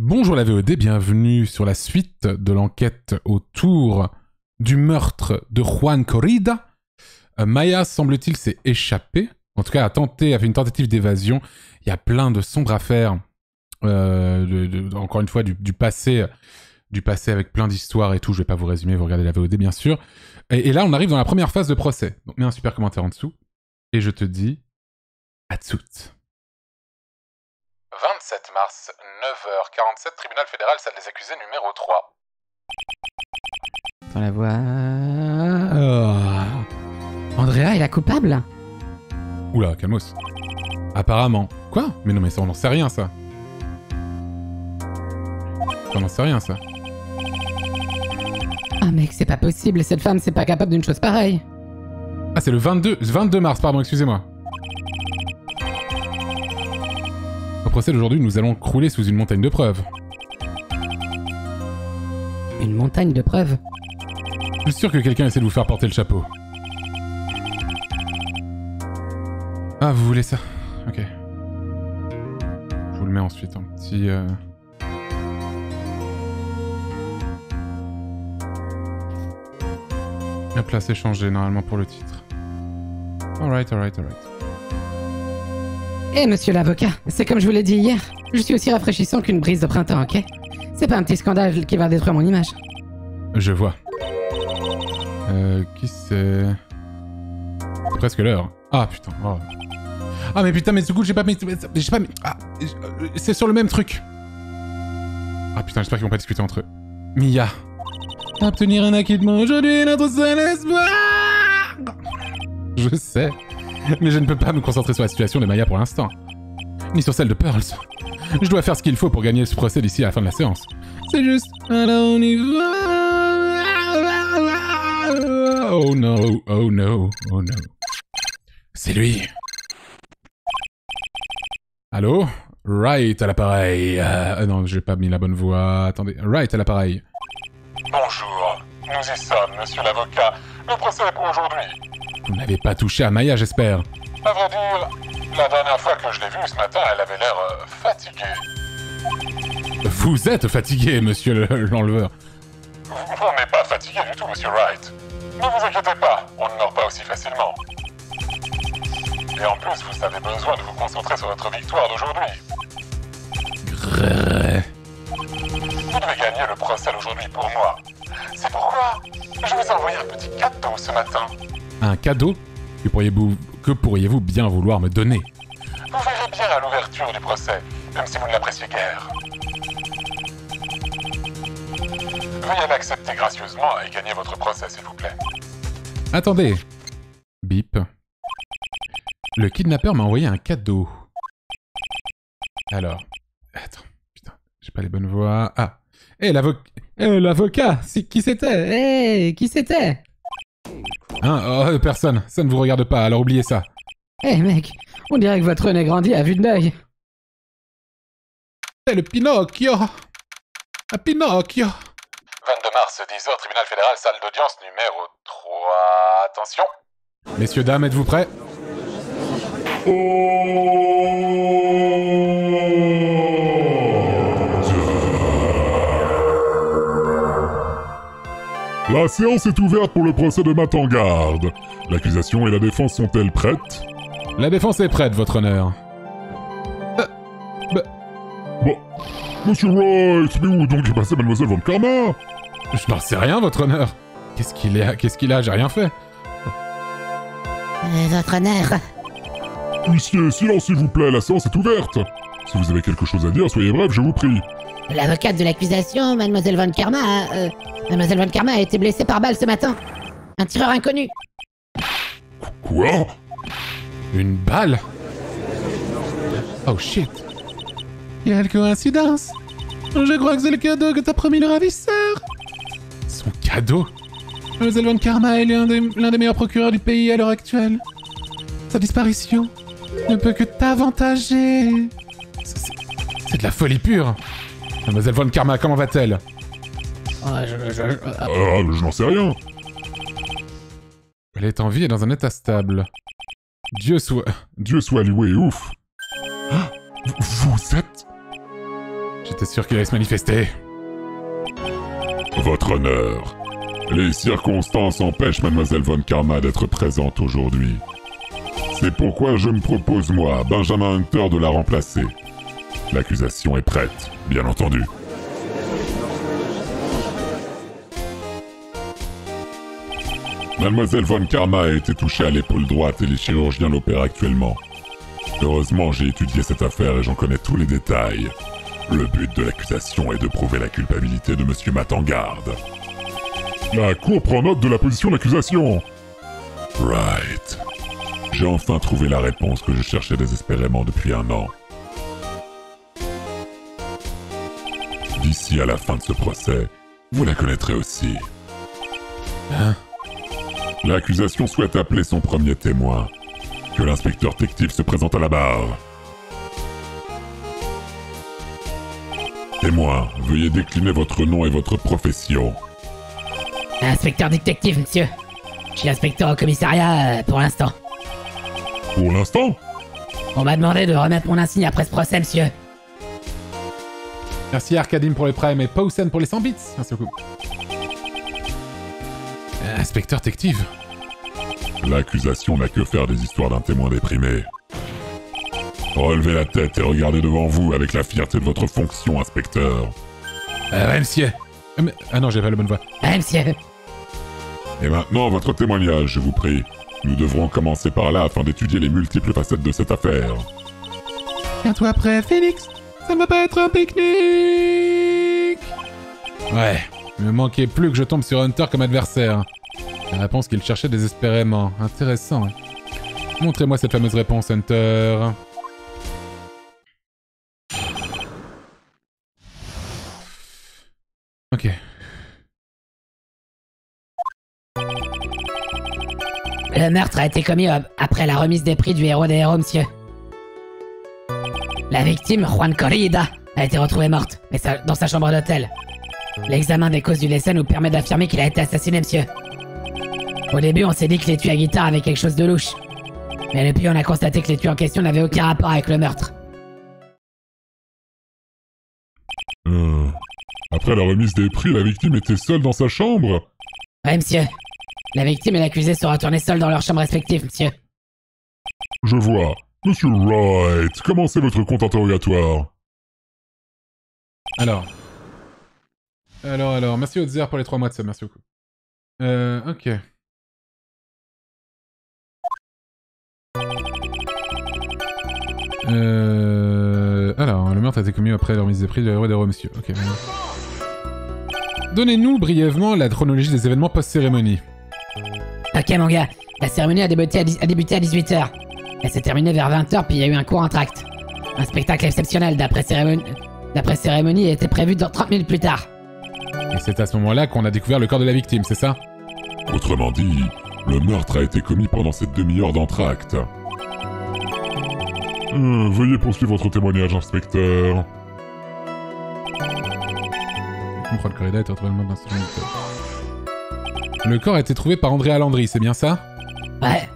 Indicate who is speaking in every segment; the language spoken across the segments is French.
Speaker 1: Bonjour la VOD, bienvenue sur la suite de l'enquête autour du meurtre de Juan Corrida. Euh, Maya, semble-t-il, s'est échappée. En tout cas, a tenté, a fait une tentative d'évasion. Il y a plein de sombres affaires, euh, encore une fois, du, passé, du passé avec plein d'histoires et tout. Je vais pas vous résumer, vous regardez la VOD bien sûr. Et, là, on arrive dans la première phase de procès. Mets un super commentaire en dessous. Et je te dis à toutes. 27 mars, 9h47, tribunal fédéral, salle des accusés numéro 3.
Speaker 2: Dans la voix. Andrea est la coupable?
Speaker 1: Oula, calmos. Apparemment. Quoi? Mais non, mais ça, on n'en sait rien, ça. On n'en sait rien, ça.
Speaker 2: Ah mec, c'est pas possible, cette femme c'est pas capable d'une chose pareille.
Speaker 1: Ah, c'est le 22, 22 mars, pardon, excusez-moi. Procès d'aujourd'hui, nous allons crouler sous une montagne de preuves.
Speaker 2: Une montagne de preuves.
Speaker 1: Je suis sûr que quelqu'un essaie de vous faire porter le chapeau. Ah, vous voulez ça? Ok. Je vous le mets ensuite en petit... euh, Hop là, c'est changé normalement pour le titre. Alright, alright, alright.
Speaker 2: Eh monsieur l'avocat, c'est comme je vous l'ai dit hier, je suis aussi rafraîchissant qu'une brise de printemps, ok? C'est pas un petit scandale qui va détruire mon image.
Speaker 1: Je vois. Euh, qui c'est? C'est presque l'heure. Ah putain. oh. Ah mais putain, mais du coup, j'ai pas mis. J'ai pas mis. Ah, c'est sur le même truc. Ah putain, j'espère qu'ils vont pas discuter entre eux. Mia. Obtenir un acquittement aujourd'hui, notre seul espoir Je sais. Mais je ne peux pas me concentrer sur la situation de Maya pour l'instant. Ni sur celle de Pearls. Je dois faire ce qu'il faut pour gagner ce procès d'ici à la fin de la séance. C'est juste. Oh no, oh no, oh no. C'est lui. Allô? Right à l'appareil. Euh, non, j'ai pas mis la bonne voix. Attendez. Right à l'appareil.
Speaker 3: Bonjour, nous y sommes, monsieur l'avocat. Le procès est pour aujourd'hui.
Speaker 1: Vous n'avez pas touché à Maya, j'espère.
Speaker 3: À vrai dire, la dernière fois que je l'ai vue ce matin, elle avait l'air euh, fatiguée.
Speaker 1: Vous êtes fatigué, monsieur le- l'enleveur.
Speaker 3: On n'est pas fatigué du tout, monsieur Wright. Ne vous inquiétez pas, on ne meurt pas aussi facilement. Et en plus, vous avez besoin de vous concentrer sur votre victoire d'aujourd'hui. Vous devez gagner le procès d'aujourd'hui pour moi. C'est pourquoi je vous ai envoyé un petit cadeau ce matin.
Speaker 1: Un cadeau que pourriez-vous que pourriez-vous bien vouloir me donner
Speaker 3: Vous verrez bien à l'ouverture du procès, même si vous ne l'appréciez guère. Veuillez l'accepter gracieusement et gagner votre procès, s'il vous plaît.
Speaker 1: Attendez. Bip. Le kidnappeur m'a envoyé un cadeau. Alors. Attends. Putain. J'ai pas les bonnes voix. Ah. Eh, l'avocat. Eh, l'avocat. Qui c'était?
Speaker 2: Eh, qui c'était?
Speaker 1: Hein Oh, personne. Ça ne vous regarde pas, alors oubliez ça.
Speaker 2: Eh mec, on dirait que votre nez grandit à vue d'œil.
Speaker 1: C'est le Pinocchio. Ah, Pinocchio.
Speaker 3: 22 mars, 10h, tribunal fédéral, salle d'audience numéro 3. Attention.
Speaker 1: Messieurs, dames, êtes-vous prêts?
Speaker 4: La séance est ouverte pour le procès de Matangarde. L'accusation et la défense sont-elles prêtes?
Speaker 1: La défense est prête, votre honneur.
Speaker 4: Bon. Monsieur Wright, mais où donc est passée Mademoiselle Von Karma?
Speaker 1: Je n'en sais rien, votre honneur. Qu'est-ce qu'il est Qu'est-ce qu'il a? J'ai rien fait.
Speaker 2: Euh, votre honneur.
Speaker 4: Huissier, silence s'il vous plaît, la séance est ouverte. Si vous avez quelque chose à dire, soyez bref, je vous prie.
Speaker 5: L'avocate de l'accusation, Mademoiselle Von Karma, a, euh, Mademoiselle Von Karma a été blessée par balle ce matin. Un tireur inconnu.
Speaker 4: Quoi?
Speaker 1: Une balle? Oh shit. Quelle coïncidence Je crois que c'est le cadeau que t'as promis le ravisseur Son cadeau? Mademoiselle Von Karma est l'un des, des meilleurs procureurs du pays à l'heure actuelle. Sa disparition ne peut que t'avantager. C'est de la folie pure Mademoiselle Von Karma, comment va-t-elle
Speaker 2: je- je- je-
Speaker 4: Ah, je n'en sais rien.
Speaker 1: Elle est en vie et dans un état stable. Dieu soit...
Speaker 4: Dieu soit loué, ouf. Ah, vous- vous êtes...
Speaker 1: J'étais sûr qu'il allait se manifester.
Speaker 5: Votre honneur. Les circonstances empêchent Mademoiselle Von Karma d'être présente aujourd'hui. C'est pourquoi je me propose, moi, Benjamin Hunter, de la remplacer. L'accusation est prête, bien entendu. Mademoiselle Von Karma a été touchée à l'épaule droite et les chirurgiens l'opèrent actuellement. Heureusement, j'ai étudié cette affaire et j'en connais tous les détails. Le but de l'accusation est de prouver la culpabilité de Monsieur Matangarde. La Cour prend note de la position d'accusation. Right. J'ai enfin trouvé la réponse que je cherchais désespérément depuis un an. D'ici à la fin de ce procès, vous la connaîtrez aussi.
Speaker 1: Hein?
Speaker 5: L'accusation souhaite appeler son premier témoin. Que l'inspecteur Tective se présente à la barre. Témoin, veuillez décliner votre nom et votre profession.
Speaker 6: Inspecteur détective, monsieur. Je suis inspecteur au commissariat euh, pour l'instant.
Speaker 5: Pour l'instant?
Speaker 6: On m'a demandé de remettre mon insigne après ce procès, monsieur.
Speaker 1: Merci Arcadim pour les primes et Pausen pour les 100 bits. Merci beaucoup. Euh, Inspecteur Tective.
Speaker 5: L'accusation n'a que faire des histoires d'un témoin déprimé. Relevez la tête et regardez devant vous avec la fierté de votre fonction, inspecteur.
Speaker 1: Euh, ouais, monsieur. Euh, mais- Ah non, j'ai pas la bonne voix.
Speaker 6: Ah, monsieur.
Speaker 5: Et maintenant, votre témoignage, je vous prie. Nous devrons commencer par là afin d'étudier les multiples facettes de cette affaire.
Speaker 1: Bientôt après, Phoenix. Ça ne va pas être un pique-nique. Ouais. Il me manquait plus que je tombe sur Hunter comme adversaire. La réponse qu'il cherchait désespérément. Intéressant. Montrez-moi cette fameuse réponse, Hunter. Ok.
Speaker 6: Le meurtre a été commis euh, après la remise des prix du héros des héros, monsieur. La victime, Juan Corrida, a été retrouvée morte, mais dans sa chambre d'hôtel. L'examen des causes du décès nous permet d'affirmer qu'il a été assassiné, monsieur. Au début, on s'est dit que l'étui à guitare avait quelque chose de louche. Mais depuis, on a constaté que l'étui en question n'avait aucun rapport avec le meurtre.
Speaker 5: Euh, Après la remise des prix, la victime était seule dans sa chambre
Speaker 6: Ouais, monsieur. La victime et l'accusé sont retournés seuls dans leurs chambres respectives, monsieur.
Speaker 5: Je vois. Monsieur Wright, commencez votre compte interrogatoire?
Speaker 1: Alors. Alors, alors. Merci Otzer pour les 3 mois de ça. Merci beaucoup. Euh, ok. Euh... Alors, le meurtre a été commis après la remise des prix de héros des héros, monsieur. Ok. maintenant. Donnez-nous brièvement la chronologie des événements post-cérémonie.
Speaker 6: Ok, mon gars. La cérémonie a débuté à, a débuté à 18h. Elle s'est terminée vers 20h, puis il y a eu un cours entracte. Un spectacle exceptionnel d'après cérémonie. D'après cérémonie était prévu dans 30 minutes plus tard.
Speaker 1: Et c'est à ce moment-là qu'on a découvert le corps de la victime, c'est ça?
Speaker 5: Autrement dit, le meurtre a été commis pendant cette demi-heure d'entracte. Euh, veuillez poursuivre votre témoignage, inspecteur.
Speaker 1: retrouvé le mode d'instrument. Le corps a été trouvé par Andrea Landry, c'est bien ça?
Speaker 6: Ouais,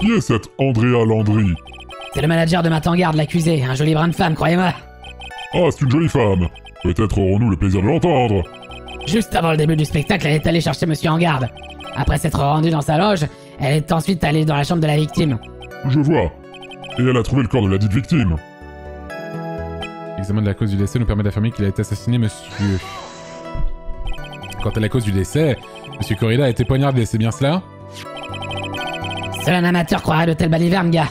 Speaker 5: Qui est cette Andrea Landry?
Speaker 6: C'est le manager de Matangarde, l'accusé. Un joli brin de femme, croyez-moi.
Speaker 5: Ah, c'est une jolie femme. Peut-être aurons-nous le plaisir de l'entendre.
Speaker 6: Juste avant le début du spectacle, elle est allée chercher Monsieur en garde. Après s'être rendue dans sa loge, elle est ensuite allée dans la chambre de la victime.
Speaker 5: Je vois. Et elle a trouvé le corps de la dite victime.
Speaker 1: L'examen de la cause du décès nous permet d'affirmer qu'il a été assassiné, monsieur. Quant à la cause du décès, monsieur Corrida a été poignardé, c'est bien cela?
Speaker 6: Seul un amateur croirait de telles balivernes, gars.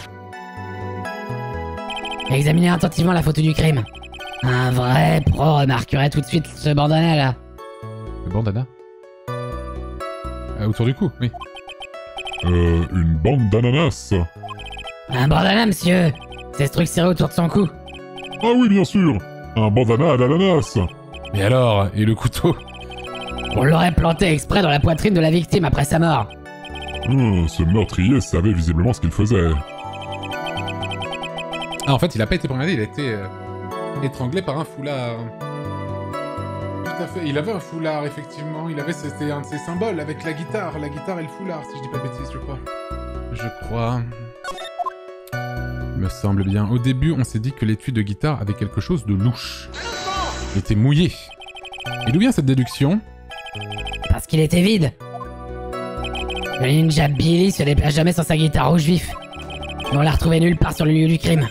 Speaker 6: Examinez attentivement la photo du crime. Un vrai pro remarquerait tout de suite ce bandana là.
Speaker 1: Le bandana Ah, Autour du cou, oui.
Speaker 5: Euh, une bande d'ananas.
Speaker 6: Un bandana, monsieur C'est ce truc serré autour de son cou.
Speaker 5: Ah oui, bien sûr. Un bandana à l'ananas.
Speaker 1: Mais alors Et le couteau?
Speaker 6: On l'aurait planté exprès dans la poitrine de la victime après sa mort.
Speaker 5: Hum, ce meurtrier savait visiblement ce qu'il faisait.
Speaker 1: Ah, en fait, il a pas été poignardé, il a été euh, étranglé par un foulard. Tout à fait, il avait un foulard, effectivement. Il avait, c'était un de ses symboles avec la guitare, la guitare et le foulard, si je dis pas de bêtises, je crois. Je crois. Me semble bien. Au début, on s'est dit que l'étui de guitare avait quelque chose de louche. Il était mouillé. Et d'où vient cette déduction?
Speaker 6: Parce qu'il était vide. Le ninja Billy se déplace jamais sans sa guitare rouge vif. On l'a retrouvé nulle part sur le lieu du crime.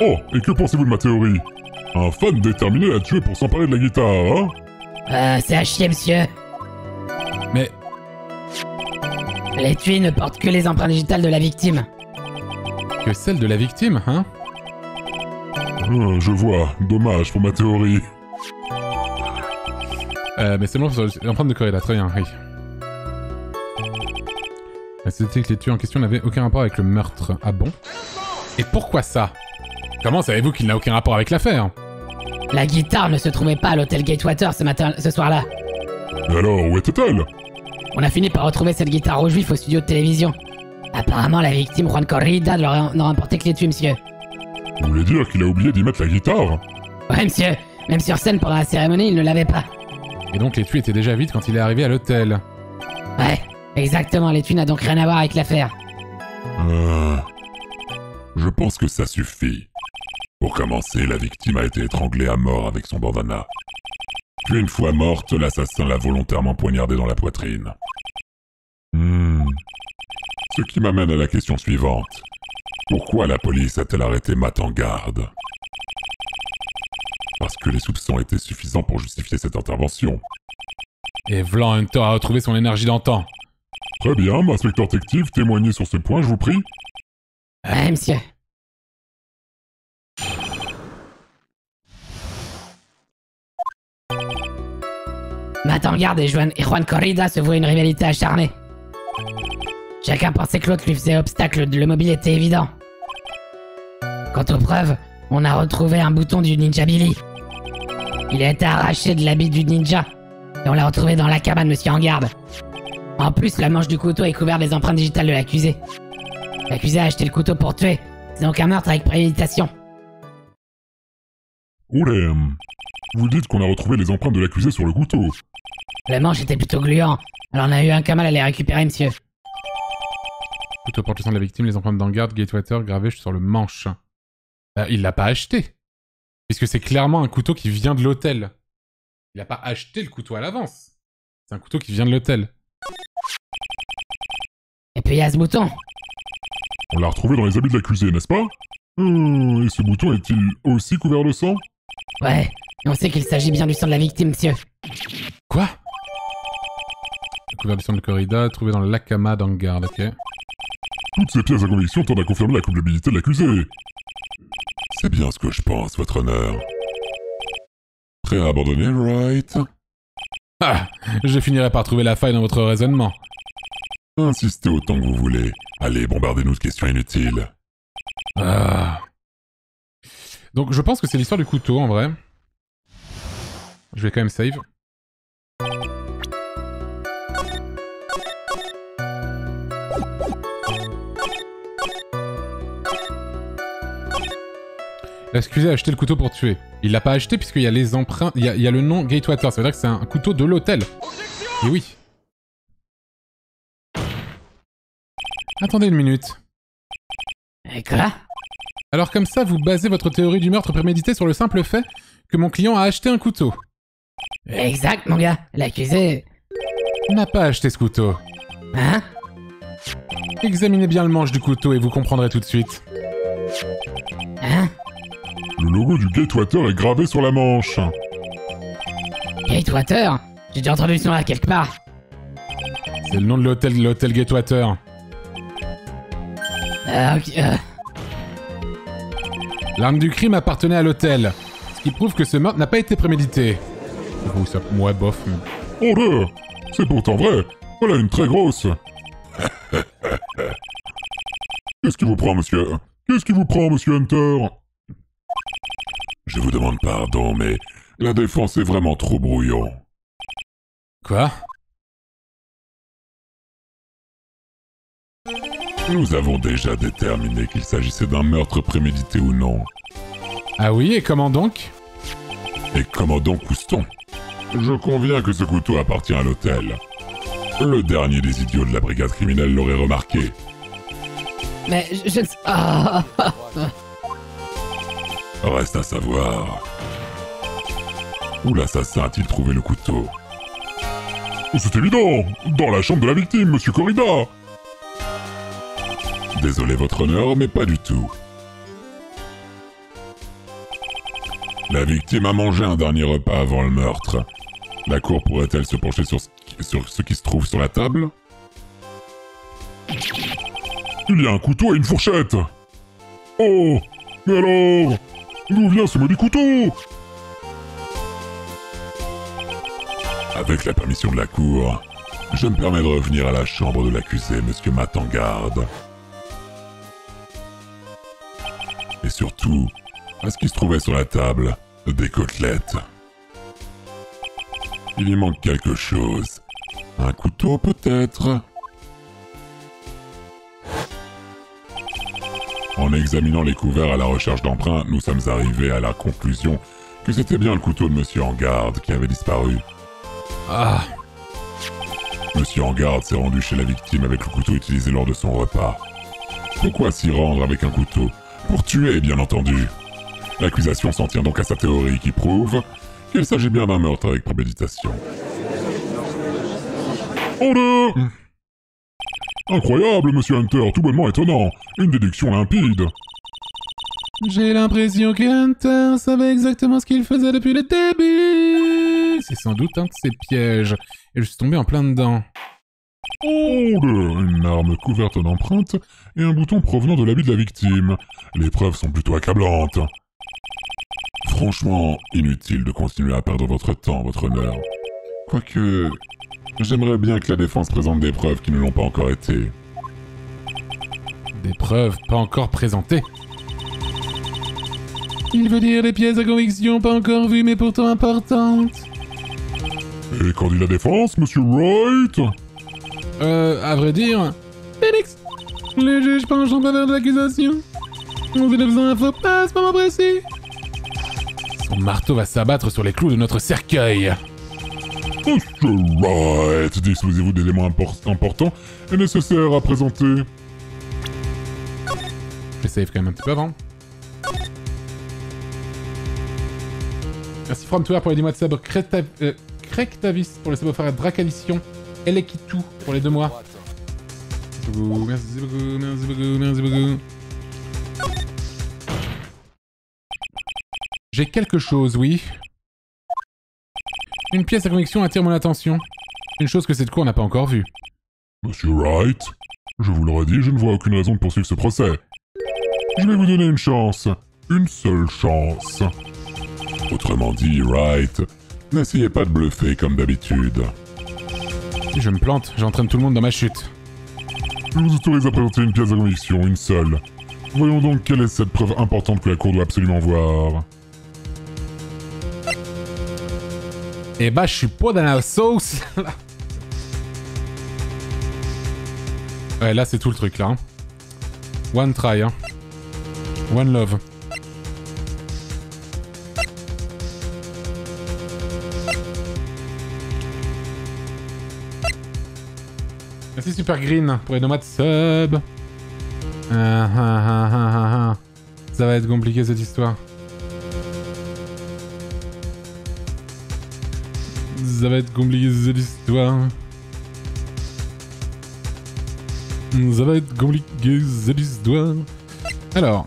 Speaker 5: Oh, et que pensez-vous de ma théorie? Un fan déterminé à tuer pour s'emparer de la guitare, hein?
Speaker 6: Euh, c'est à chier, monsieur.
Speaker 1: Mais
Speaker 6: L'étui ne porte que les empreintes digitales de la victime.
Speaker 1: que celle de la victime, hein?
Speaker 5: Ah, Je vois, dommage pour ma théorie.
Speaker 1: euh, Mais seulement sur l'empreinte de Corella, très bien, oui. C'était que les tueurs en question n'avaient aucun rapport avec le meurtre. Ah bon? Et pourquoi ça? Comment savez-vous qu'il n'a aucun rapport avec l'affaire?
Speaker 6: La guitare ne se trouvait pas à l'hôtel Gatewater ce matin, ce soir-là.
Speaker 5: Alors, où était-elle?
Speaker 6: On a fini par retrouver cette guitare rouge vif au studio de télévision. Apparemment, la victime Juan Corrida ne leur n'a remporté que l'étui, monsieur.
Speaker 5: Vous voulez dire qu'il a oublié d'y mettre la guitare?
Speaker 6: Ouais, monsieur. Même sur scène pendant la cérémonie, il ne l'avait pas.
Speaker 1: Et donc l'étui était déjà vide quand il est arrivé à l'hôtel?
Speaker 6: Ouais, exactement. L'étui n'a donc rien à voir avec l'affaire.
Speaker 5: Euh... Je pense que ça suffit. Pour commencer, la victime a été étranglée à mort avec son bandana. Puis une fois morte, l'assassin l'a volontairement poignardée dans la poitrine. Hmm. Ce qui m'amène à la question suivante. Pourquoi la police a-t-elle arrêté Matt en garde? Parce que les soupçons étaient suffisants pour justifier cette intervention.
Speaker 1: Et Vlan Hunter a retrouvé son énergie d'antan.
Speaker 5: Très bien, inspecteur détective, témoignez sur ce point, je vous prie.
Speaker 6: Ouais, monsieur. Garde et Juan, et Juan Corrida se vouaient une rivalité acharnée. Chacun pensait que l'autre lui faisait obstacle, le mobile était évident. Quant aux preuves, on a retrouvé un bouton du Ninja Billy. Il a été arraché de l'habit du ninja, et on l'a retrouvé dans la cabane, monsieur en garde. En plus, la manche du couteau est couverte des empreintes digitales de l'accusé. L'accusé a acheté le couteau pour tuer. C'est donc un meurtre avec préméditation.
Speaker 5: Oulé, hum, vous dites qu'on a retrouvé les empreintes de l'accusé sur le couteau.
Speaker 6: Le manche était plutôt gluant, alors on a eu un mal à les récupérer, monsieur.
Speaker 1: Couteau porte le sang de la victime, les empreintes d'Angard, Gatewater gravées sur le manche. Bah, il l'a pas acheté. Puisque c'est clairement un couteau qui vient de l'hôtel. Il a pas acheté le couteau à l'avance. C'est un couteau qui vient de l'hôtel.
Speaker 6: Et puis il y a ce bouton.
Speaker 5: On l'a retrouvé dans les habits de l'accusé, n'est-ce pas? Hum, Et ce bouton est-il aussi couvert de sang?
Speaker 6: Ouais, et on sait qu'il s'agit bien du sang de la victime, monsieur.
Speaker 1: Quoi? Couvert du sang de corrida, trouvé dans le Lakama d'Angard, ok.
Speaker 5: Toutes ces pièces à conviction tendent à confirmer la culpabilité de l'accusé. C'est bien ce que je pense, votre honneur. Prêt à abandonner, right?
Speaker 1: Ah Je finirai par trouver la faille dans votre raisonnement.
Speaker 5: Insistez autant que vous voulez. Allez, bombardez-nous de questions inutiles.
Speaker 1: Ah. Donc je pense que c'est l'histoire du couteau en vrai. Je vais quand même save. L'accusé a acheté le couteau pour tuer. Il l'a pas acheté puisqu'il y a les empreintes, il y a, il y a le nom Gatewater. Ça veut dire que c'est un couteau de l'hôtel. Et oui. Attendez une minute.
Speaker 6: Et quoi?
Speaker 1: Alors comme ça, vous basez votre théorie du meurtre prémédité sur le simple fait que mon client a acheté un couteau.
Speaker 6: Exact, mon gars. L'accusé...
Speaker 1: N'a pas acheté ce couteau.
Speaker 6: Hein?
Speaker 1: Examinez bien le manche du couteau et vous comprendrez tout de suite.
Speaker 6: Hein?
Speaker 5: Le logo du Gatewater est gravé sur la manche.
Speaker 6: Gatewater J'ai déjà entendu ce nom-là quelque part.
Speaker 1: C'est le nom de l'hôtel, l'hôtel Gatewater.
Speaker 6: Euh, ok, euh,
Speaker 1: L'arme du crime appartenait à l'hôtel. Ce qui prouve que ce meurtre n'a pas été prémédité. Vous, ça, moi, bof. mais-
Speaker 5: Oh là C'est pourtant vrai Voilà une très grosse Qu'est-ce qui vous prend, monsieur? Qu'est-ce qui vous prend, monsieur Hunter? Je vous demande pardon, mais la défense est vraiment trop brouillon.
Speaker 1: Quoi?
Speaker 5: Nous avons déjà déterminé qu'il s'agissait d'un meurtre prémédité ou non.
Speaker 1: Ah oui, et comment donc?
Speaker 5: Et comment donc Couston Je conviens que ce couteau appartient à l'hôtel. Le dernier des idiots de la brigade criminelle l'aurait remarqué.
Speaker 6: mais je, ne sais... Ah,
Speaker 5: Reste à savoir.
Speaker 4: Où l'assassin a-t-il trouvé le couteau? C'est évident Dans la chambre de la victime, monsieur Corrida Désolé votre honneur, mais pas du tout. La victime a mangé un dernier repas avant le meurtre. La cour pourrait-elle se pencher sur ce, qui, se trouve sur la table? Il y a un couteau et une fourchette Oh Mais alors D'où vient ce maudit couteau? Avec la permission de la cour, je me permets de revenir à la chambre de l'accusé, monsieur Matangarde. Et surtout, à ce qui se trouvait sur la table, des côtelettes. Il y manque quelque chose. Un couteau peut-être? En examinant les couverts à la recherche d'empreintes, nous sommes arrivés à la conclusion que c'était bien le couteau de Monsieur Engarde qui avait disparu.
Speaker 1: Ah,
Speaker 4: Monsieur Engarde s'est rendu chez la victime avec le couteau utilisé lors de son repas. Pourquoi s'y rendre avec un couteau? Pour tuer, bien entendu. L'accusation s'en tient donc à sa théorie qui prouve qu'il s'agit bien d'un meurtre avec préméditation. Order Incroyable, monsieur Hunter, tout bonnement étonnant. Une déduction limpide.
Speaker 1: j'ai l'impression que Hunter savait exactement ce qu'il faisait depuis le début. C'est sans doute un de ses pièges. Et je suis tombé en plein dedans.
Speaker 4: Order Une arme couverte d'empreintes et un bouton provenant de l'habit de la victime. Les preuves sont plutôt accablantes. Franchement, inutile de continuer à perdre votre temps, votre honneur. Quoique, j'aimerais bien que la défense présente des preuves qui ne l'ont pas encore été.
Speaker 1: Des preuves pas encore présentées. Il veut dire des pièces de conviction pas encore vues mais pourtant importantes.
Speaker 4: Et qu'en dit la défense, monsieur Wright?
Speaker 1: Euh, à vrai dire... Félix Le juge penche en faveur de l'accusation. On a besoin d'un faux pas à ce moment précis. Son marteau va s'abattre sur les clous de notre cercueil.
Speaker 4: Wright, disposez-vous d'éléments impor- importants et nécessaires à présenter
Speaker 1: Je save quand même un petit peu avant. Merci From pour les 10 mois de sub. Creta- euh, Crectavis pour le offert à Dracalition. Elekitu pour les 2 mois. Merci beaucoup, merci beaucoup, merci beaucoup, merci beaucoup. J'ai quelque chose, oui. Une pièce à conviction attire mon attention. Une chose que cette cour n'a pas encore vue.
Speaker 4: Monsieur Wright, je vous l'aurais dit, je ne vois aucune raison de poursuivre ce procès. Je vais vous donner une chance. Une seule chance. Autrement dit, Wright, n'essayez pas de bluffer comme d'habitude.
Speaker 1: Si je me plante, j'entraîne tout le monde dans ma chute.
Speaker 4: Je vous autorise à présenter une pièce de conviction, une seule. Voyons donc quelle est cette preuve importante que la Cour doit absolument voir.
Speaker 1: Eh bah, je suis pas dans la sauce. ouais, là, c'est tout le truc, là. hein. One try, hein. One love. Merci Super Green pour les nomades sub. Ah, ah, ah, ah, ah, ah. Ça va être compliqué cette histoire. Ça va être compliqué cette histoire. Ça va être compliqué cette histoire. Alors,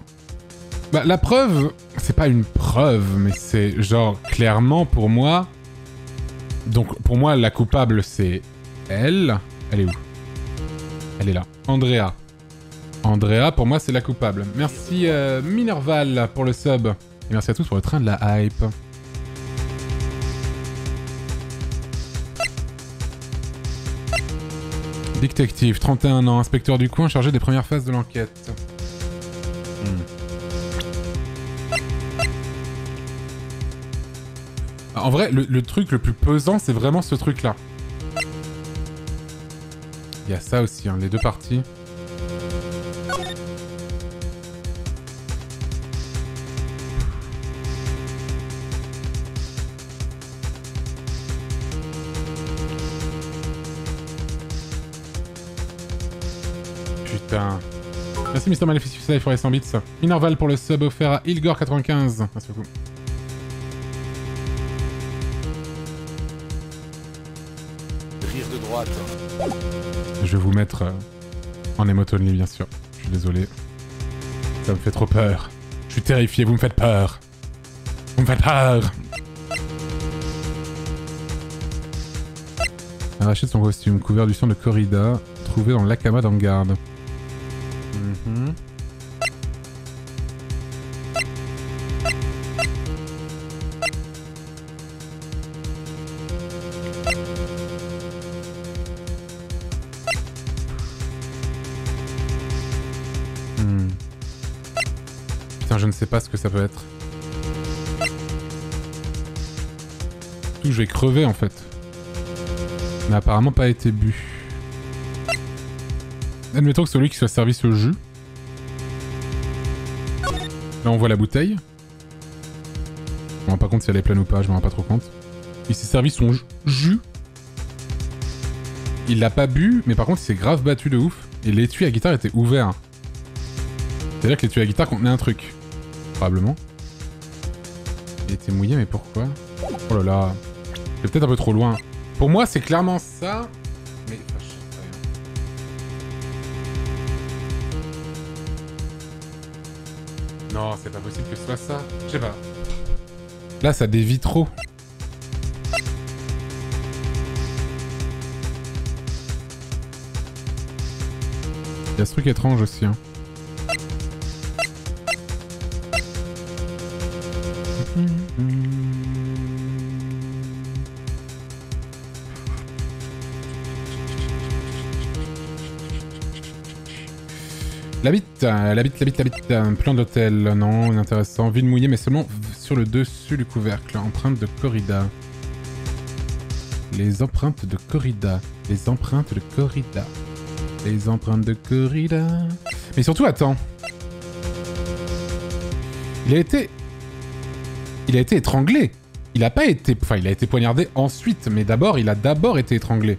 Speaker 1: bah, la preuve, c'est pas une preuve, mais c'est genre clairement pour moi. Donc pour moi, la coupable c'est elle. Elle est où? Elle est là. Andrea. Andrea, pour moi, c'est la coupable. Merci euh, Minerval pour le sub. Et merci à tous pour le train de la hype. Détective, 31 ans, inspecteur du coin chargé des premières phases de l'enquête. Hmm. En vrai, le, le truc le plus pesant, c'est vraiment ce truc-là. Il y a ça aussi, hein, les deux parties. Putain. Merci Mr. Maleficus pour les 100 bits. Minerval pour le sub offert à Ilgor95. Merci beaucoup.
Speaker 7: Rire de droite.
Speaker 1: Vous mettre euh, en emote only, bien sûr. Je suis désolé. Ça me fait trop peur. Je suis terrifié, vous me faites peur. Vous me faites peur. Arracher de son costume, couvert du sang de corrida, trouvé dans l'Akama d'Angard. Mhm. Hmm. Ça peut être. Tout, je vais crever en fait. Mais apparemment pas été bu. Admettons que c'est lui qui soit servi ce jus. Là on voit la bouteille. Je me rends pas compte si elle est pleine ou pas, je me rends pas trop compte. Il s'est servi son ju- jus. Il l'a pas bu, mais par contre il s'est grave battu de ouf. Et l'étui à guitare était ouvert. C'est-à-dire que l'étui à guitare contenait un truc. Probablement. Il était mouillé, mais pourquoi? Oh là là. C'est peut-être un peu trop loin. Pour moi, c'est clairement ça. Mais... Non, c'est pas possible que ce soit ça. Je sais pas. Là, ça dévie trop. Il y a ce truc étrange aussi. Hein. La bite, la bite, la bite, un plan d'hôtel, non, inintéressant. Ville mouillée, mais seulement sur le dessus du couvercle. Empreinte de corrida. Les empreintes de corrida. Les empreintes de corrida. Les empreintes de corrida. Mais surtout, attends. Il a été... Il a été étranglé. Il a pas été... Enfin, il a été poignardé ensuite, mais d'abord, il a d'abord été étranglé.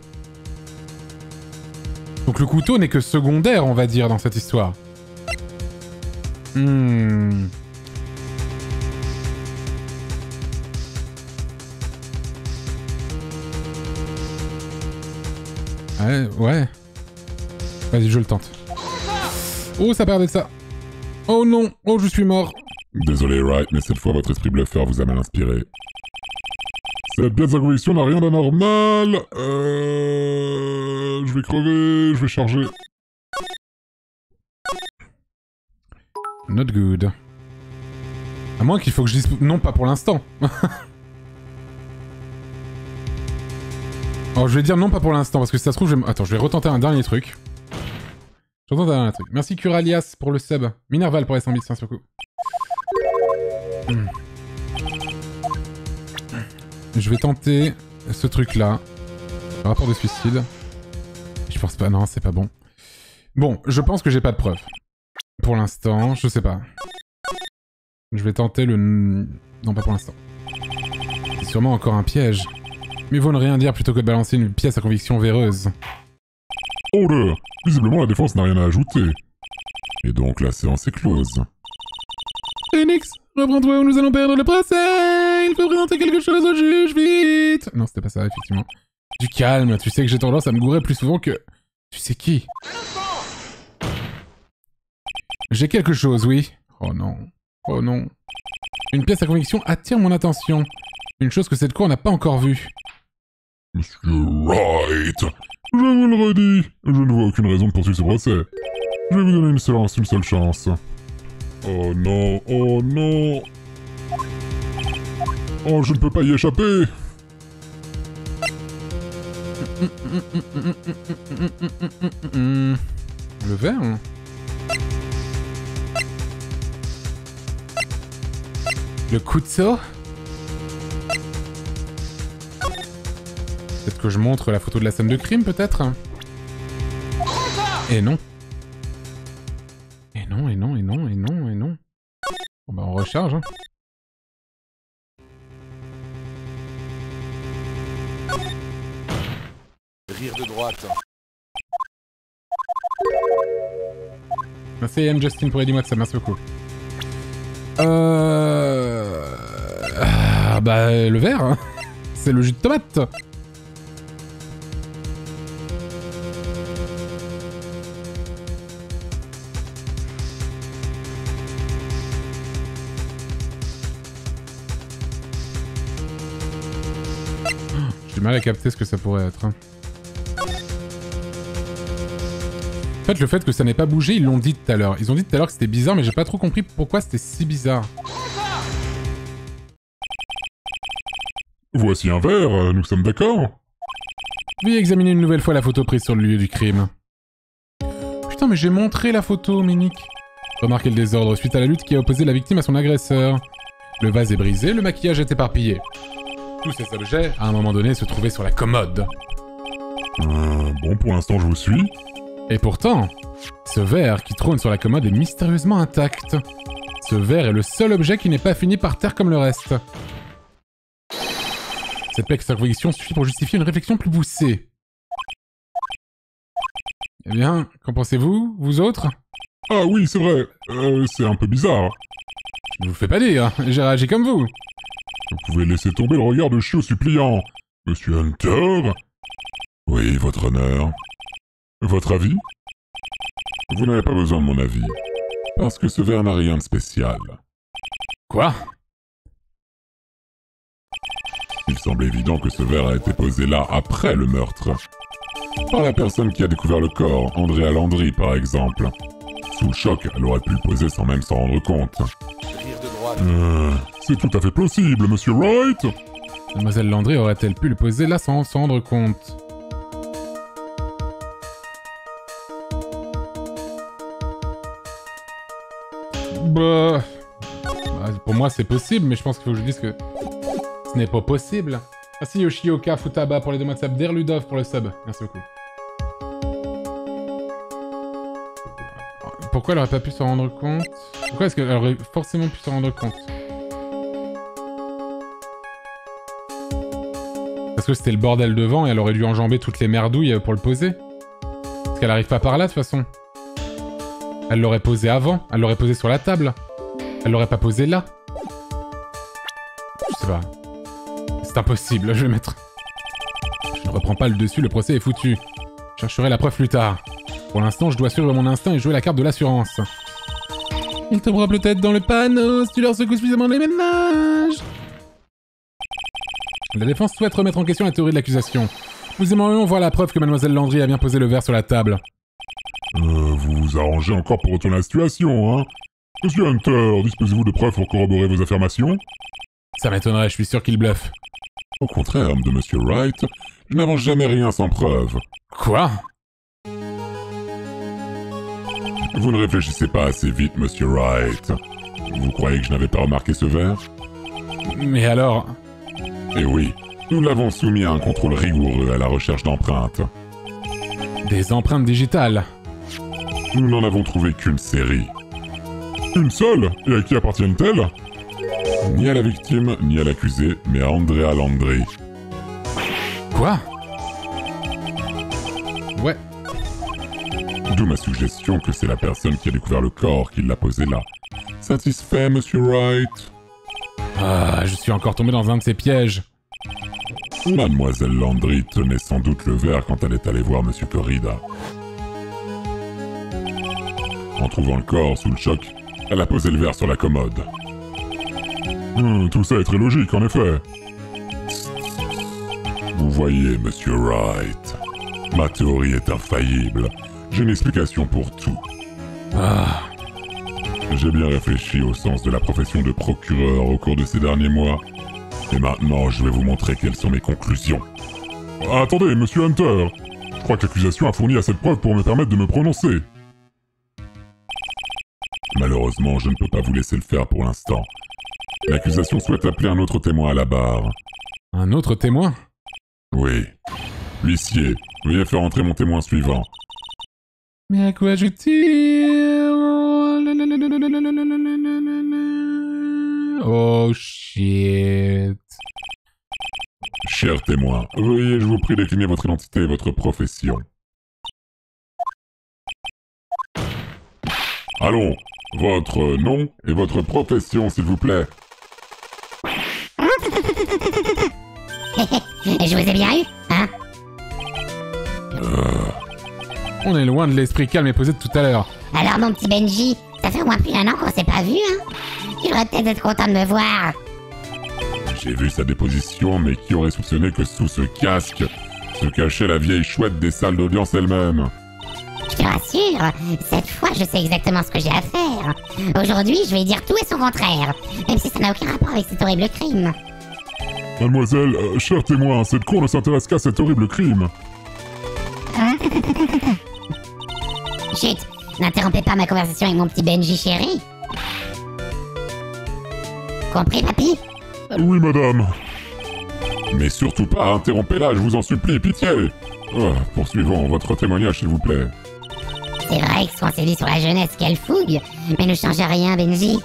Speaker 1: Donc le couteau n'est que secondaire, on va dire, dans cette histoire. Hmm. Ouais, ouais. Vas-y, je le tente. Oh, ça perdait ça. Oh non, oh, je suis mort.
Speaker 4: Désolé, Wright, mais cette fois votre esprit bluffeur vous a mal inspiré. Cette pièce conviction n'a rien d'anormal. Euh... Je vais crever, je vais charger.
Speaker 1: Not good. À moins qu'il faut que je dise... Non, pas pour l'instant. oh, je vais dire non, pas pour l'instant, parce que si ça se trouve, je vais... Attends, je vais retenter un dernier truc. Je retente un truc. Merci Curalias pour le sub. Minerval pour les 100 bits, merci beaucoup. Hmm. Je vais tenter ce truc-là. Rapport de suicide. Je pense pas, non, c'est pas bon. Bon, je pense que j'ai pas de preuves. Pour l'instant, je sais pas. Je vais tenter le... n- Non, pas pour l'instant. C'est sûrement encore un piège. Mais vaut ne rien dire plutôt que de balancer une pièce à conviction véreuse.
Speaker 4: Order Visiblement, la défense n'a rien à ajouter. Et donc, la séance est close.
Speaker 1: Phoenix, reprends-toi ou nous allons perdre le procès Il faut présenter quelque chose au juge, vite Non, c'était pas ça, effectivement. Du calme, tu sais que j'ai tendance à me gourer plus souvent que... Tu sais qui J'ai quelque chose, oui. Oh non. Oh non. Une pièce à conviction attire mon attention. Une chose que cette cour n'a pas encore vue.
Speaker 4: Monsieur Wright Je vous le redis, je ne vois aucune raison de poursuivre ce procès. Je vais vous donner une seule, une seule chance. Oh non, oh non Oh, je ne peux pas y échapper.
Speaker 1: Le verre Le couteau Peut-être que je montre la photo de la scène de crime, peut-être Et non. Et non, et non, et non, et non, et non. Bon bah on recharge, hein.
Speaker 7: Rire de droite.
Speaker 1: Merci M. Justin pour 10 mois de ça, merci beaucoup. Euh... Ah bah euh, le vert, hein. c'est le jus de tomate. J'ai mal à capter ce que ça pourrait être. Hein. En fait, le fait que ça n'ait pas bougé, ils l'ont dit tout à l'heure. Ils ont dit tout à l'heure que c'était bizarre, mais j'ai pas trop compris pourquoi c'était si bizarre.
Speaker 5: Voici un verre, euh, nous sommes d'accord
Speaker 1: Veuillez examiner une nouvelle fois la photo prise sur le lieu du crime. Putain, mais j'ai montré la photo, Ménic. Remarquez le désordre suite à la lutte qui a opposé la victime à son agresseur. Le vase est brisé, le maquillage est éparpillé. Tous ces objets, à un moment donné, se trouvaient sur la commode.
Speaker 5: Euh, bon, pour l'instant, je vous suis.
Speaker 1: Et pourtant, ce verre qui trône sur la commode est mystérieusement intact. Ce verre est le seul objet qui n'est pas fini par terre comme le reste. Cette extraction suffit pour justifier une réflexion plus poussée. Eh bien, qu'en pensez-vous, vous autres?
Speaker 5: Ah oui, c'est vrai, euh, c'est un peu bizarre.
Speaker 1: Je vous le fais pas dire, j'ai réagi comme vous.
Speaker 5: Vous pouvez laisser tomber le regard de chiot suppliant. Monsieur Hunter? Oui, votre honneur. Votre avis? Vous n'avez pas besoin de mon avis. Parce que ce verre n'a rien de spécial.
Speaker 1: Quoi?
Speaker 5: Il semble évident que ce verre a été posé là après le meurtre. Par la personne qui a découvert le corps, Andrea Landry par exemple. Sous le choc, elle aurait pu le poser sans même s'en rendre compte. C'est tout à fait possible, monsieur Wright
Speaker 1: Mademoiselle Landry aurait-elle pu le poser là sans s'en rendre compte? Bah... bah, Pour moi c'est possible, mais je pense qu'il faut que je dise que ce n'est pas possible. Merci Yoshioka Futaba pour les deux mois de sub, Derludov pour le sub. Merci beaucoup. Pourquoi elle aurait pas pu s'en rendre compte? Pourquoi est-ce qu'elle aurait forcément pu s'en rendre compte? Parce que c'était le bordel devant et elle aurait dû enjamber toutes les merdouilles pour le poser. Parce qu'elle arrive pas par là de toute façon. Elle l'aurait posé avant, elle l'aurait posé sur la table. Elle l'aurait pas posé là. Je sais pas. C'est impossible, je vais mettre. Je ne reprends pas le dessus, le procès est foutu. Je chercherai la preuve plus tard. Pour l'instant, je dois suivre mon instinct et jouer la carte de l'assurance. Il tombera peut-être dans le panneau si tu leur secoues suffisamment les ménages. La défense souhaite remettre en question la théorie de l'accusation. Nous aimerions voir la preuve que Mademoiselle Landry a bien posé le verre sur la table.
Speaker 5: Euh, vous vous arrangez encore pour retourner la situation, hein? Monsieur Hunter, disposez-vous de preuves pour corroborer vos affirmations?
Speaker 1: Ça m'étonnerait, je suis sûr qu'il bluffe.
Speaker 5: Au contraire de Monsieur Wright, je n'avance jamais rien sans preuve.
Speaker 1: Quoi?
Speaker 5: Vous ne réfléchissez pas assez vite, Monsieur Wright. Vous croyez que je n'avais pas remarqué ce verre?
Speaker 1: Mais alors...
Speaker 5: Eh oui, nous l'avons soumis à un contrôle rigoureux à la recherche d'empreintes.
Speaker 1: Des empreintes digitales.
Speaker 5: Nous n'en avons trouvé qu'une série. Une seule? Et à qui appartiennent-elles? Ni à la victime, ni à l'accusé, mais à Andrea Landry.
Speaker 1: Quoi? Ouais.
Speaker 5: D'où ma suggestion que c'est la personne qui a découvert le corps qui l'a posé là. Satisfait, Monsieur Wright?
Speaker 1: Ah, je suis encore tombé dans un de ces pièges.
Speaker 5: Mademoiselle Landry tenait sans doute le verre quand elle est allée voir Monsieur Corrida. En trouvant le corps sous le choc, elle a posé le verre sur la commode. Hum, tout ça est très logique, en effet. Vous voyez, Monsieur Wright, ma théorie est infaillible. J'ai une explication pour tout.
Speaker 1: Ah,
Speaker 5: J'ai bien réfléchi au sens de la profession de procureur au cours de ces derniers mois. Et maintenant, je vais vous montrer quelles sont mes conclusions. Attendez, monsieur Hunter Je crois que l'accusation a fourni assez de preuves pour me permettre de me prononcer. Malheureusement, je ne peux pas vous laisser le faire pour l'instant. L'accusation souhaite appeler un autre témoin à la barre.
Speaker 1: un autre témoin?
Speaker 5: Oui. L'huissier, veuillez faire entrer mon témoin suivant.
Speaker 1: Mais à quoi joue-t-il Oh shit.
Speaker 5: Cher témoin, veuillez, je vous prie, décliner votre identité et votre profession. Allons, votre nom et votre profession, s'il vous plaît.
Speaker 6: Je vous ai bien eu, hein
Speaker 1: On est loin de l'esprit calme et posé de tout à l'heure.
Speaker 6: Alors mon petit Benji, ça fait au moins plus d'un an qu'on s'est pas vu, hein Tu devrais peut-être être content de me voir.
Speaker 4: J'ai vu sa déposition, mais qui aurait soupçonné que sous ce casque se cachait la vieille chouette des salles d'audience elle-même
Speaker 6: Je te rassure, cette fois je sais exactement ce que j'ai à faire. Aujourd'hui, je vais dire tout et son contraire, même si ça n'a aucun rapport avec cet horrible crime.
Speaker 4: Mademoiselle, euh, cher témoin, cette cour ne s'intéresse qu'à cet horrible crime.
Speaker 6: Chut, n'interrompez pas ma conversation avec mon petit Benji chéri. Compris, papy?
Speaker 4: Oui, madame. Mais surtout pas, interrompez-la, je vous en supplie, pitié Ah, Poursuivons votre témoignage, s'il vous plaît.
Speaker 6: C'est vrai que ce qu'on s'est dit sur la jeunesse, quelle fougue Mais ne change rien, Benji.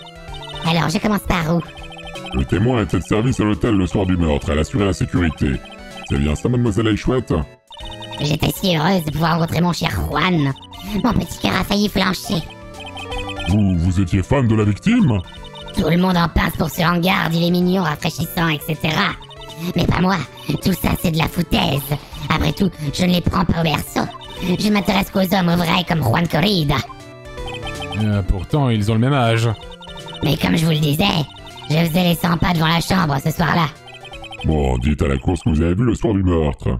Speaker 6: Alors, je commence par où?
Speaker 4: Le témoin était de service à l'hôtel le soir du meurtre, elle assurait la sécurité. C'est bien ça, mademoiselle Aïchouette
Speaker 6: J'étais si heureuse de pouvoir rencontrer mon cher Juan. Mon petit cœur a failli flancher.
Speaker 4: Vous, vous étiez fan de la victime?
Speaker 6: Tout le monde en pince pour en garde, il est mignon, rafraîchissant, etc. Mais pas moi, tout ça c'est de la foutaise. Après tout, je ne les prends pas au berceau. Je m'intéresse qu'aux hommes vrais comme Juan Corrida.
Speaker 1: Euh, pourtant, ils ont le même âge.
Speaker 6: Mais comme je vous le disais, je faisais les 100 pas devant la chambre ce soir-là.
Speaker 4: Bon, dites à la course que vous avez vu le soir du meurtre.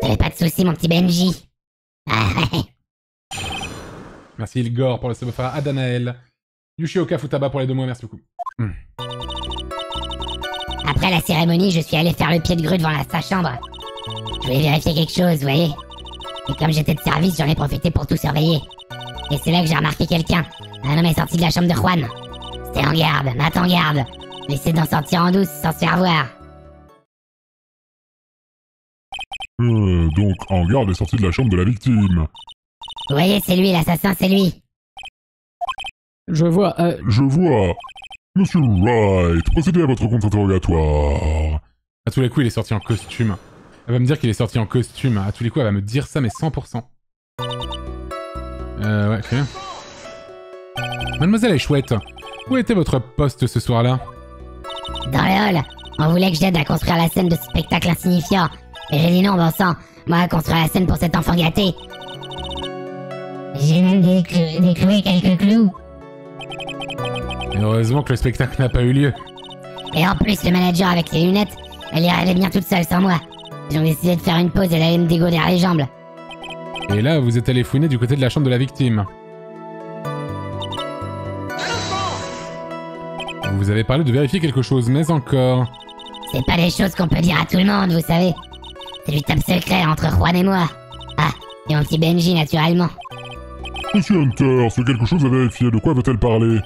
Speaker 6: T'avais pas de soucis, mon petit Benji. Ah.
Speaker 1: Merci Ilgor pour le subwoofer, Adanael. Yushioka Futaba pour les deux mois, merci beaucoup.
Speaker 6: Après la cérémonie, je suis allé faire le pied de grue devant la, sa chambre. Je voulais vérifier quelque chose, vous voyez. Et comme j'étais de service, j'en ai profité pour tout surveiller. Et c'est là que j'ai remarqué quelqu'un. Un homme est sorti de la chambre de Juan. C'était en garde, mat en garde. Laissez d'en sortir en douce sans se faire voir.
Speaker 4: Euh, donc, en garde est sorti de la chambre de la victime.
Speaker 6: Vous voyez, c'est lui, l'assassin, c'est lui.
Speaker 2: Je vois, euh,
Speaker 4: Je vois. Monsieur Wright, procédez à votre contre-interrogatoire.
Speaker 1: À tous les coups, il est sorti en costume. Elle va me dire qu'il est sorti en costume. À tous les coups, elle va me dire ça, mais 100%. Euh, ouais, très bien. Mademoiselle est chouette. Où était votre poste ce soir-là
Speaker 6: Dans le hall, on voulait que j'aide à construire la scène de ce spectacle insignifiant. Et j'ai dit non, bon sang. Moi, construire la scène pour cet enfant gâté. J'ai même décloué quelques clous.
Speaker 1: Et heureusement que le spectacle n'a pas eu lieu.
Speaker 6: Et en plus, le manager avec les lunettes, elle y arrivait bien toute seule sans moi. Ils ont décidé de faire une pause et elle allait me dégoûter les jambes.
Speaker 1: Et là, vous êtes allé fouiner du côté de la chambre de la victime. Vous avez parlé de vérifier quelque chose, mais encore.
Speaker 6: C'est pas des choses qu'on peut dire à tout le monde, vous savez. C'est du top secret entre Juan et moi. Ah, et mon petit Benji, naturellement.
Speaker 4: Monsieur Hunter, c'est quelque chose à vérifier. De quoi veut-elle parler?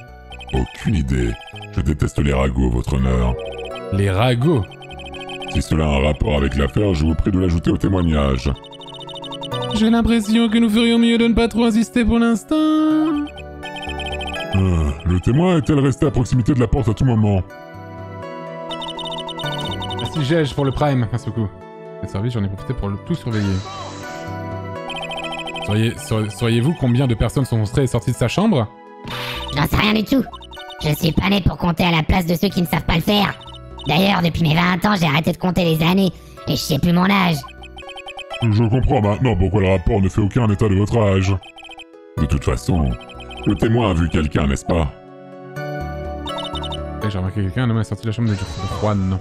Speaker 4: Aucune idée. Je déteste les ragots, votre honneur.
Speaker 1: Les ragots?
Speaker 4: Si cela a un rapport avec l'affaire, je vous prie de l'ajouter au témoignage.
Speaker 1: J'ai l'impression que nous ferions mieux de ne pas trop insister pour l'instant.
Speaker 4: Euh, le témoin est-elle resté à proximité de la porte à tout moment
Speaker 1: Merci Gege pour le prime, merci beaucoup. Cette service, j'en ai profité pour le tout surveiller. Sauriez- saur- Sauriez-vous combien de personnes sont entrées et sorties de sa chambre?
Speaker 6: J'en sais rien du tout. Je suis pas né pour compter à la place de ceux qui ne savent pas le faire. D'ailleurs, depuis mes 20 ans, j'ai arrêté de compter les années. Et je sais plus mon âge.
Speaker 4: Je comprends maintenant pourquoi le rapport ne fait aucun état de votre âge. De toute façon, le témoin a vu quelqu'un, n'est-ce pas
Speaker 1: Eh, J'ai remarqué quelqu'un, un homme est sorti de la chambre de Juan.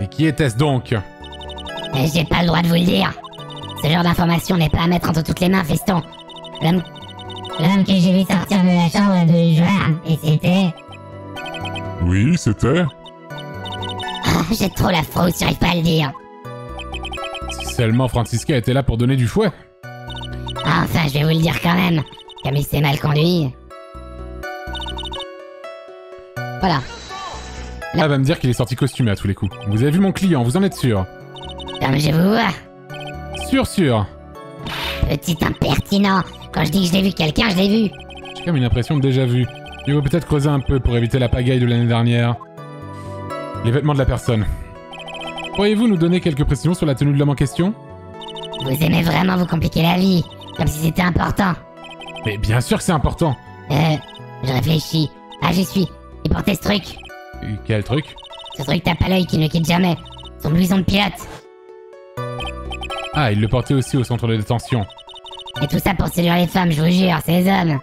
Speaker 1: Et qui était-ce donc
Speaker 6: Mais j'ai pas le droit de vous le dire. Ce genre d'information n'est pas à mettre entre toutes les mains, feston. L'homme... L'homme que j'ai vu sortir de la chambre de Juan, et c'était...
Speaker 4: Oui, c'était
Speaker 6: Ah, j'ai trop la frousse, j'arrive pas à le dire.
Speaker 1: Si seulement Francisca était là pour donner du fouet.
Speaker 6: Ah, Enfin, je vais vous le dire quand même. Comme il s'est mal conduit. Voilà.
Speaker 1: Elle va me dire qu'il est sorti costumé à tous les coups. Vous avez vu mon client, vous en êtes sûr?
Speaker 6: Comme je vous vois.
Speaker 1: Sûr, sûr.
Speaker 6: Petit impertinent. Quand je dis que j'ai vu quelqu'un, je l'ai vu.
Speaker 1: J'ai comme une impression de déjà vu. Il faut peut-être creuser un peu pour éviter la pagaille de l'année dernière. Les vêtements de la personne. Pourriez-vous nous donner quelques précisions sur la tenue de l'homme en question?
Speaker 6: Vous aimez vraiment vous compliquer la vie. Comme si c'était important.
Speaker 1: Mais bien sûr que c'est important.
Speaker 6: Euh, je réfléchis. Ah, j'y suis. Il portait ce truc.
Speaker 1: Et Quel truc
Speaker 6: Ce truc tape à l'œil qui ne quitte jamais. Son blouson de pilote.
Speaker 1: Ah, il le portait aussi au centre de détention.
Speaker 6: Et tout ça pour séduire les femmes, je vous jure, ces hommes.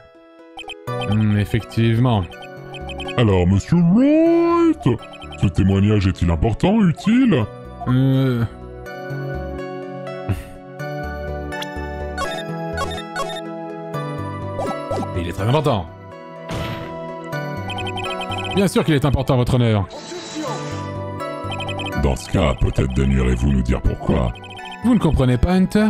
Speaker 1: Hmm, effectivement.
Speaker 4: Alors, monsieur Wright Ce témoignage est-il important, utile?
Speaker 1: Euh... important. Bien sûr qu'il est important, votre honneur.
Speaker 4: Dans ce cas, peut-être daignerez-vous nous dire pourquoi
Speaker 1: Vous ne comprenez pas, Hunter?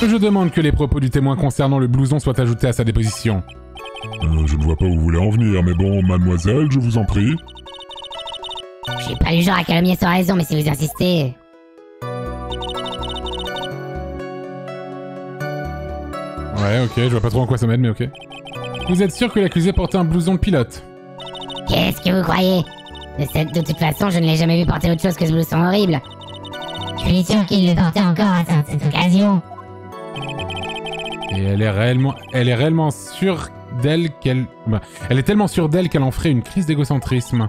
Speaker 1: Je demande que les propos du témoin concernant le blouson soient ajoutés à sa déposition.
Speaker 4: Euh, Je ne vois pas où vous voulez en venir, mais bon, mademoiselle, je vous en prie.
Speaker 6: Je suis pas du genre à calomnier sans raison, mais si vous insistez...
Speaker 1: Ouais, ok, je vois pas trop en quoi ça m'aide, mais ok. Vous êtes sûr que l'accusé portait un blouson de pilote?
Speaker 6: Qu'est-ce que vous croyez? De, cette- de toute façon, je ne l'ai jamais vu porter autre chose que ce blouson horrible. Je suis sûr qu'il le portait encore à cette cette occasion.
Speaker 1: Et elle est réellement, elle est réellement sûre d'elle qu'elle, bah, elle est tellement sûre d'elle qu'elle en ferait une crise d'égocentrisme.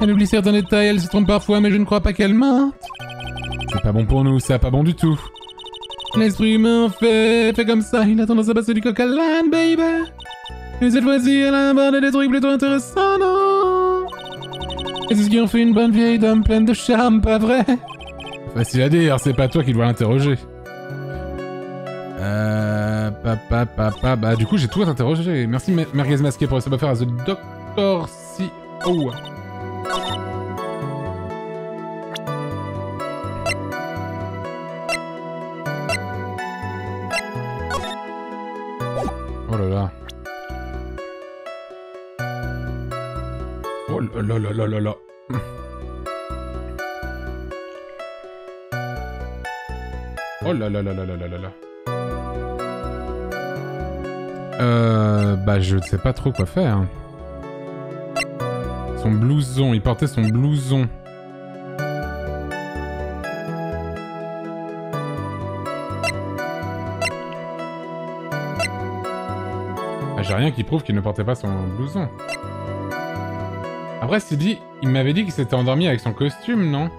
Speaker 1: Elle oublie certains détails, elle se trompe parfois, mais je ne crois pas qu'elle mente. C'est pas bon pour nous, ça, pas bon du tout. L'esprit humain fait, fait comme ça, il a tendance à passer du coq à l'âne, baby. Mais cette fois-ci, elle a abordé des trucs plutôt intéressants, non? Et c'est ce qui en fait une bonne vieille dame pleine de charme, pas vrai? Facile à dire, c'est pas toi qui dois l'interroger. Euh. Papa, papa. Bah, du coup, j'ai tout interrogé. Merci, Mer- Merguez Masqué, pour le savoir-faire à The Doctor Si. Là là. Oh là là là là là. Oh là là là là là là là là. Euh, bah je ne sais pas trop quoi faire. Son blouson, il portait son blouson. Rien qui prouve qu'il ne portait pas son blouson. Après, c'est dit, il m'avait dit qu'il s'était endormi avec son costume, non?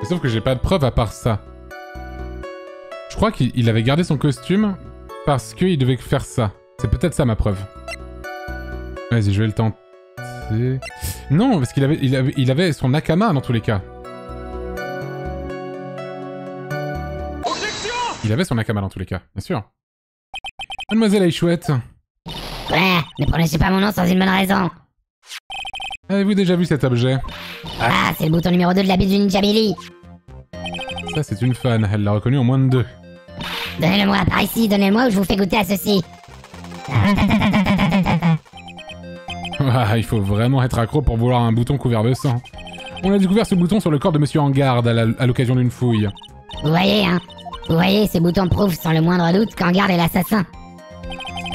Speaker 1: Mais Sauf que j'ai pas de preuve à part ça. Je crois qu'il il avait gardé son costume parce qu'il devait faire ça. C'est peut-être ça ma preuve. Vas-y, je vais le tenter. Non, parce qu'il avait, il avait, il avait son Nakama dans tous les cas. Il avait son Nakama dans tous les cas, bien sûr. Mademoiselle Aïchouette,
Speaker 6: Ouais, ne prononcez pas mon nom sans une bonne raison.
Speaker 1: avez-vous déjà vu cet objet?
Speaker 6: Ah, c'est le bouton numéro 2 de la bite du Ninja Billy.
Speaker 1: Ça, c'est une fan, elle l'a reconnu en moins de deux.
Speaker 6: Donnez-le-moi par ici, donnez-le-moi ou je vous fais goûter à ceci.
Speaker 1: Ah, il faut vraiment être accro pour vouloir un bouton couvert de sang. On a découvert ce bouton sur le corps de Monsieur Engarde à l'occasion d'une fouille.
Speaker 6: Vous voyez, hein Vous voyez, ce bouton prouve sans le moindre doute qu'Angarde est l'assassin.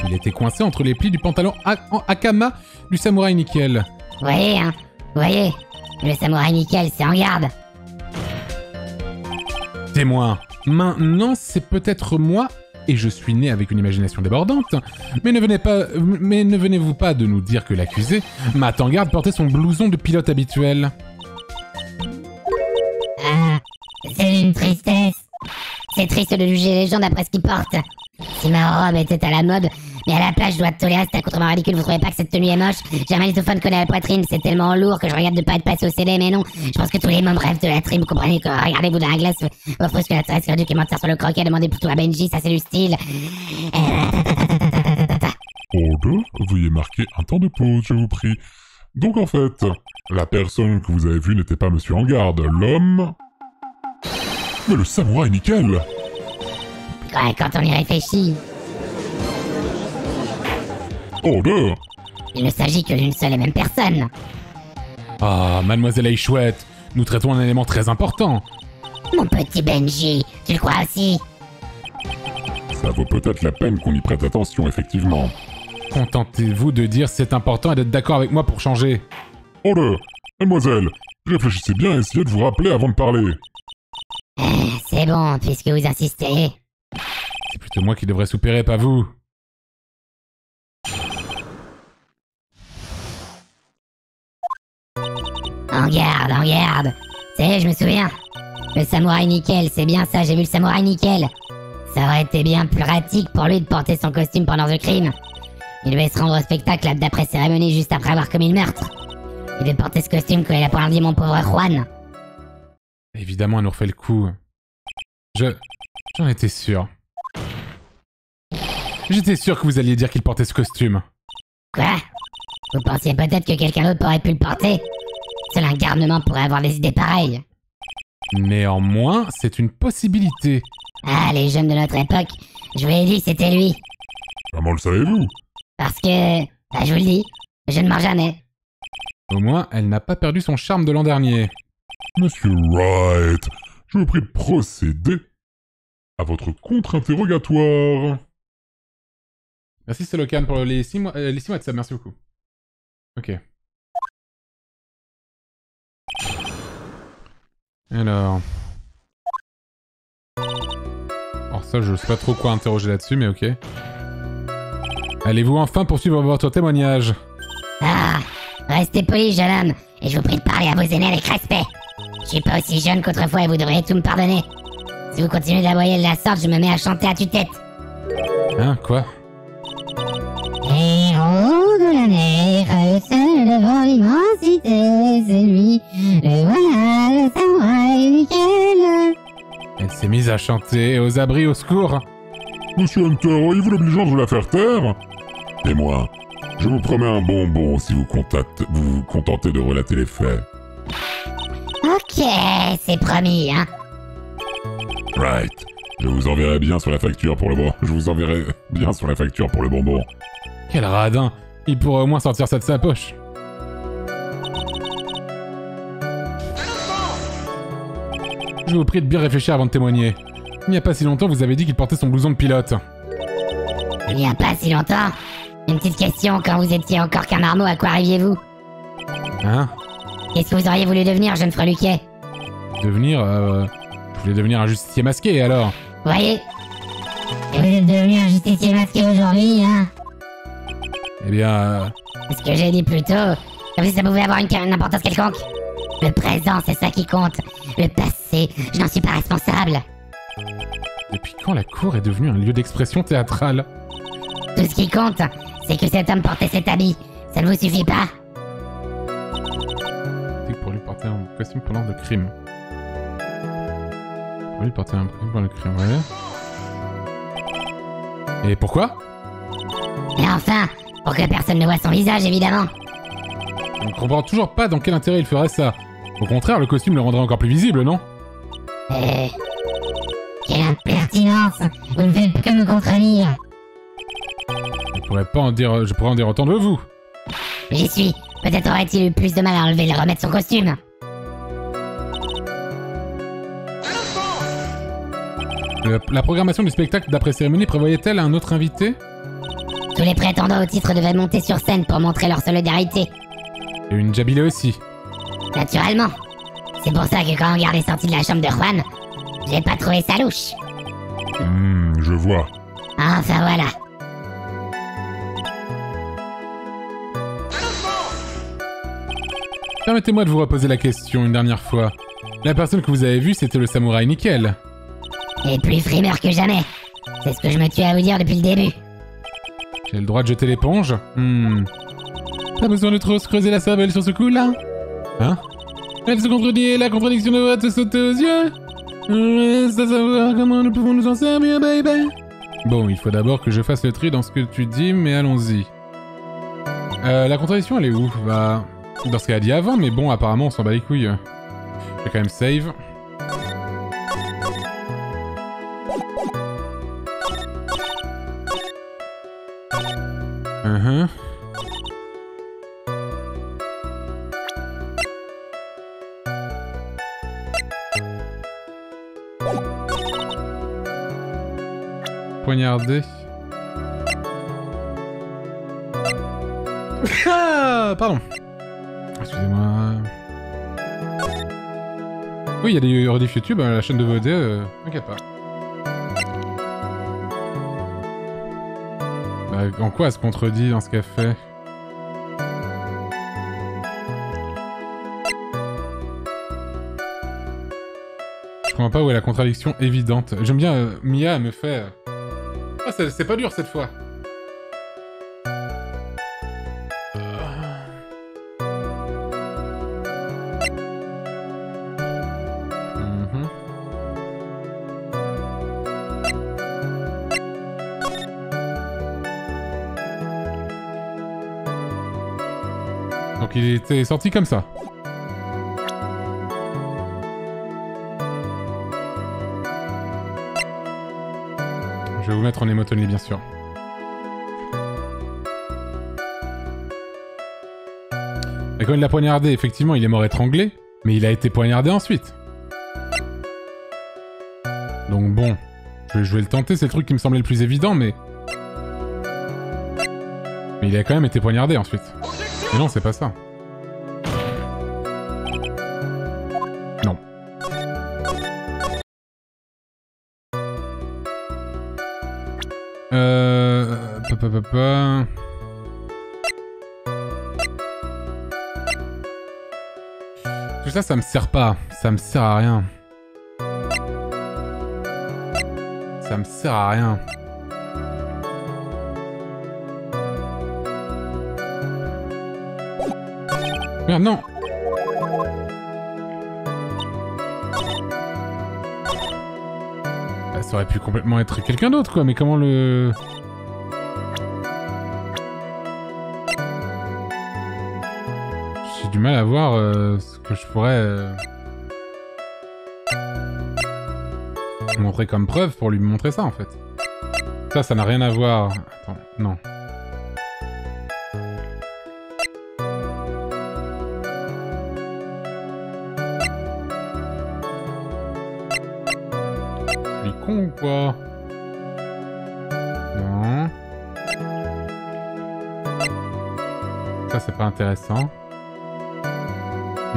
Speaker 1: Il était coincé entre les plis du pantalon en Akama du samouraï nickel.
Speaker 6: Vous voyez, hein Vous voyez Le samouraï nickel, c'est Angarde.
Speaker 1: Témoin. Maintenant, c'est peut-être moi, et je suis né avec une imagination débordante, mais ne venez pas, mais ne venez-vous pas de nous dire que l'accusé, Matt Engarde, portait son blouson de pilote habituel?
Speaker 6: Ah, c'est une tristesse. C'est triste de juger les gens d'après ce qu'ils portent. Si ma robe était à la mode, mais à la place je dois tolérer cet accoutrement ridicule, vous trouvez pas que cette tenue est moche? J'ai un magnétophone collé à la poitrine, c'est tellement lourd que je regarde de pas être passé au CD, mais non. Je pense que tous les mômes rêvent de la trim, vous comprenez que regardez-vous dans la glace, offre ce que la qui mentir sur le croquet, demandez plutôt à Benji, ça c'est du style.
Speaker 4: Order, veuillez marquer un temps de pause, je vous prie. Donc en fait, la personne que vous avez vue n'était pas Monsieur Engarde, l'homme... Mais le samouraï nickel
Speaker 6: Ouais, quand on y réfléchit,
Speaker 4: Order
Speaker 6: il ne s'agit que d'une seule et même personne.
Speaker 1: Ah, mademoiselle Aïchouette, nous traitons un élément très important.
Speaker 6: Mon petit Benji, tu le crois aussi?
Speaker 4: Ça vaut peut-être la peine qu'on y prête attention, effectivement.
Speaker 1: Contentez-vous de dire c'est important et d'être d'accord avec moi pour changer.
Speaker 4: Order Mademoiselle, réfléchissez bien et essayez de vous rappeler avant de parler.
Speaker 6: C'est bon, puisque vous insistez.
Speaker 1: C'est plutôt moi qui devrais soupérer, pas vous.
Speaker 6: En garde, en garde. C'est, je me souviens. Le samouraï nickel, c'est bien ça, j'ai vu le samouraï nickel. Ça aurait été bien plus pratique pour lui de porter son costume pendant le crime. Il devait se rendre au spectacle d'après cérémonie juste après avoir commis le meurtre. Il devait porter ce costume quand il a poignardé mon pauvre Juan.
Speaker 1: Évidemment, elle nous refait le coup. Je... J'en étais sûr. J'étais sûr que vous alliez dire qu'il portait ce costume.
Speaker 6: Quoi? Vous pensiez peut-être que quelqu'un d'autre aurait pu le porter? Seul un garnement pourrait avoir des idées pareilles.
Speaker 1: Néanmoins, c'est une possibilité.
Speaker 6: Ah, les jeunes de notre époque, je vous l'ai dit, c'était lui.
Speaker 4: Comment le savez-vous?
Speaker 6: Parce que, bah, je vous le dis, je ne mens jamais.
Speaker 1: Au moins, elle n'a pas perdu son charme de l'an dernier.
Speaker 4: Monsieur Wright, je vous prie de procéder à votre contre-interrogatoire.
Speaker 1: Merci Solocan pour les 6 mois, euh, les six mois de ça, merci beaucoup. Ok. Alors... Alors ça, je sais pas trop quoi interroger là-dessus, mais ok. Allez-vous enfin poursuivre votre témoignage?
Speaker 6: Ah, restez poli, jeune homme, et je vous prie de parler à vos aînés avec respect. Je suis pas aussi jeune qu'autrefois et vous devriez tout me pardonner. Si vous continuez d'aboyer de la sorte, je me mets à chanter à tue-tête.
Speaker 1: Hein, quoi?
Speaker 6: Héros de seul devant l'immensité, c'est lui, le voilà, le samouraï nickel.
Speaker 1: Elle s'est mise à chanter, aux abris, au secours
Speaker 4: Monsieur Hunter, auriez-vous l'obligeance de la faire taire? Et moi, je vous promets un bonbon si vous, contactez- vous vous contentez de relater les faits.
Speaker 6: Ok, c'est promis, hein.
Speaker 4: Right. Je vous enverrai bien sur la facture pour le bon. Je vous enverrai bien sur la facture pour le bonbon.
Speaker 1: Quel radin Il pourrait au moins sortir ça de sa poche. Je vous prie de bien réfléchir avant de témoigner. Il n'y a pas si longtemps, vous avez dit qu'il portait son blouson de pilote.
Speaker 6: Il n'y a pas si longtemps. Une petite question, quand vous étiez encore qu'un marmot, à quoi arriviez-vous?
Speaker 1: Hein?
Speaker 6: Qu'est-ce que vous auriez voulu devenir, jeune freluquet?
Speaker 1: Devenir... Euh... Je voulais devenir un justicier masqué, alors.
Speaker 6: Voyez? Et vous êtes devenu un justicier masqué aujourd'hui, hein?
Speaker 1: Eh bien... euh,
Speaker 6: C'est ce que j'ai dit plus tôt. Comme si ça pouvait avoir une, une importance quelconque. Le présent, c'est ça qui compte. Le passé, je n'en suis pas responsable.
Speaker 1: Depuis quand la cour est devenue un lieu d'expression théâtrale?
Speaker 6: Tout ce qui compte, c'est que cet homme portait cet habit. Ça ne vous suffit pas
Speaker 1: C'est pour lui porter un costume pendant le crime. Pour lui porter un costume pendant le crime, ouais. Et pourquoi?
Speaker 6: Et enfin, pour que personne ne voit son visage, évidemment.
Speaker 1: On ne comprend toujours pas dans quel intérêt il ferait ça. Au contraire, le costume le rendrait encore plus visible, non?
Speaker 6: Euh... Quelle impertinence Vous ne faites que me contredire.
Speaker 1: Je pourrais pas en dire, je pourrais en dire autant de vous.
Speaker 6: J'y suis. Peut-être aurait-il eu plus de mal à enlever et remettre son costume.
Speaker 1: Le- la programmation du spectacle d'après-cérémonie prévoyait-elle un autre invité?
Speaker 6: Tous les prétendants au titre devaient monter sur scène pour montrer leur solidarité.
Speaker 1: Et une Jabile aussi.
Speaker 6: Naturellement. C'est pour ça que quand Garde est sorti de la chambre de Juan, j'ai pas trouvé ça louche.
Speaker 4: Hmm, je vois.
Speaker 6: Enfin voilà.
Speaker 1: Permettez-moi de vous reposer la question une dernière fois. La personne que vous avez vue, c'était le samouraï Nickel.
Speaker 6: Et plus frimeur que jamais. C'est ce que je me tue à vous dire depuis le début.
Speaker 1: J'ai le droit de jeter l'éponge Hmm. Pas besoin de trop se creuser la cervelle sur ce coup-là Hein Elle se contredit et la contradiction devrait te sauter aux yeux Reste à savoir comment nous pouvons nous en servir, baby Bon, il faut d'abord que je fasse le tri dans ce que tu dis, mais allons-y. Euh, la contradiction, elle est où? Bah... Dans ce qu'elle a dit avant, mais bon, apparemment, on s'en bat les couilles. Je vais quand même save. Mhm. Poignardé. Ah, pardon. Excusez-moi. Oui, il y a des rediff YouTube, hein, la chaîne de VOD, euh, pas. Bah, en quoi elle se contredit dans ce qu'elle fait Je comprends pas où est la contradiction évidente. J'aime bien, euh, Mia me fait... Ah, c'est pas dur cette fois. Était sorti comme ça. Je vais vous mettre en émotonné, bien sûr. Et quand il l'a poignardé, effectivement, il est mort étranglé, mais il a été poignardé ensuite. Donc bon, je vais le tenter, c'est le truc qui me semblait le plus évident, mais... Mais il a quand même été poignardé ensuite. Mais non, c'est pas ça. Ça, me sert pas. Ça me sert à rien. Ça me sert à rien. Merde, non Bah, Ça aurait pu complètement être quelqu'un d'autre, quoi, mais comment le... J'ai du mal à voir euh, que je pourrais... euh, montrer comme preuve pour lui montrer ça, en fait. Ça, ça n'a rien à voir... Attends, non. Je suis con ou quoi? Non. Ça, c'est pas intéressant.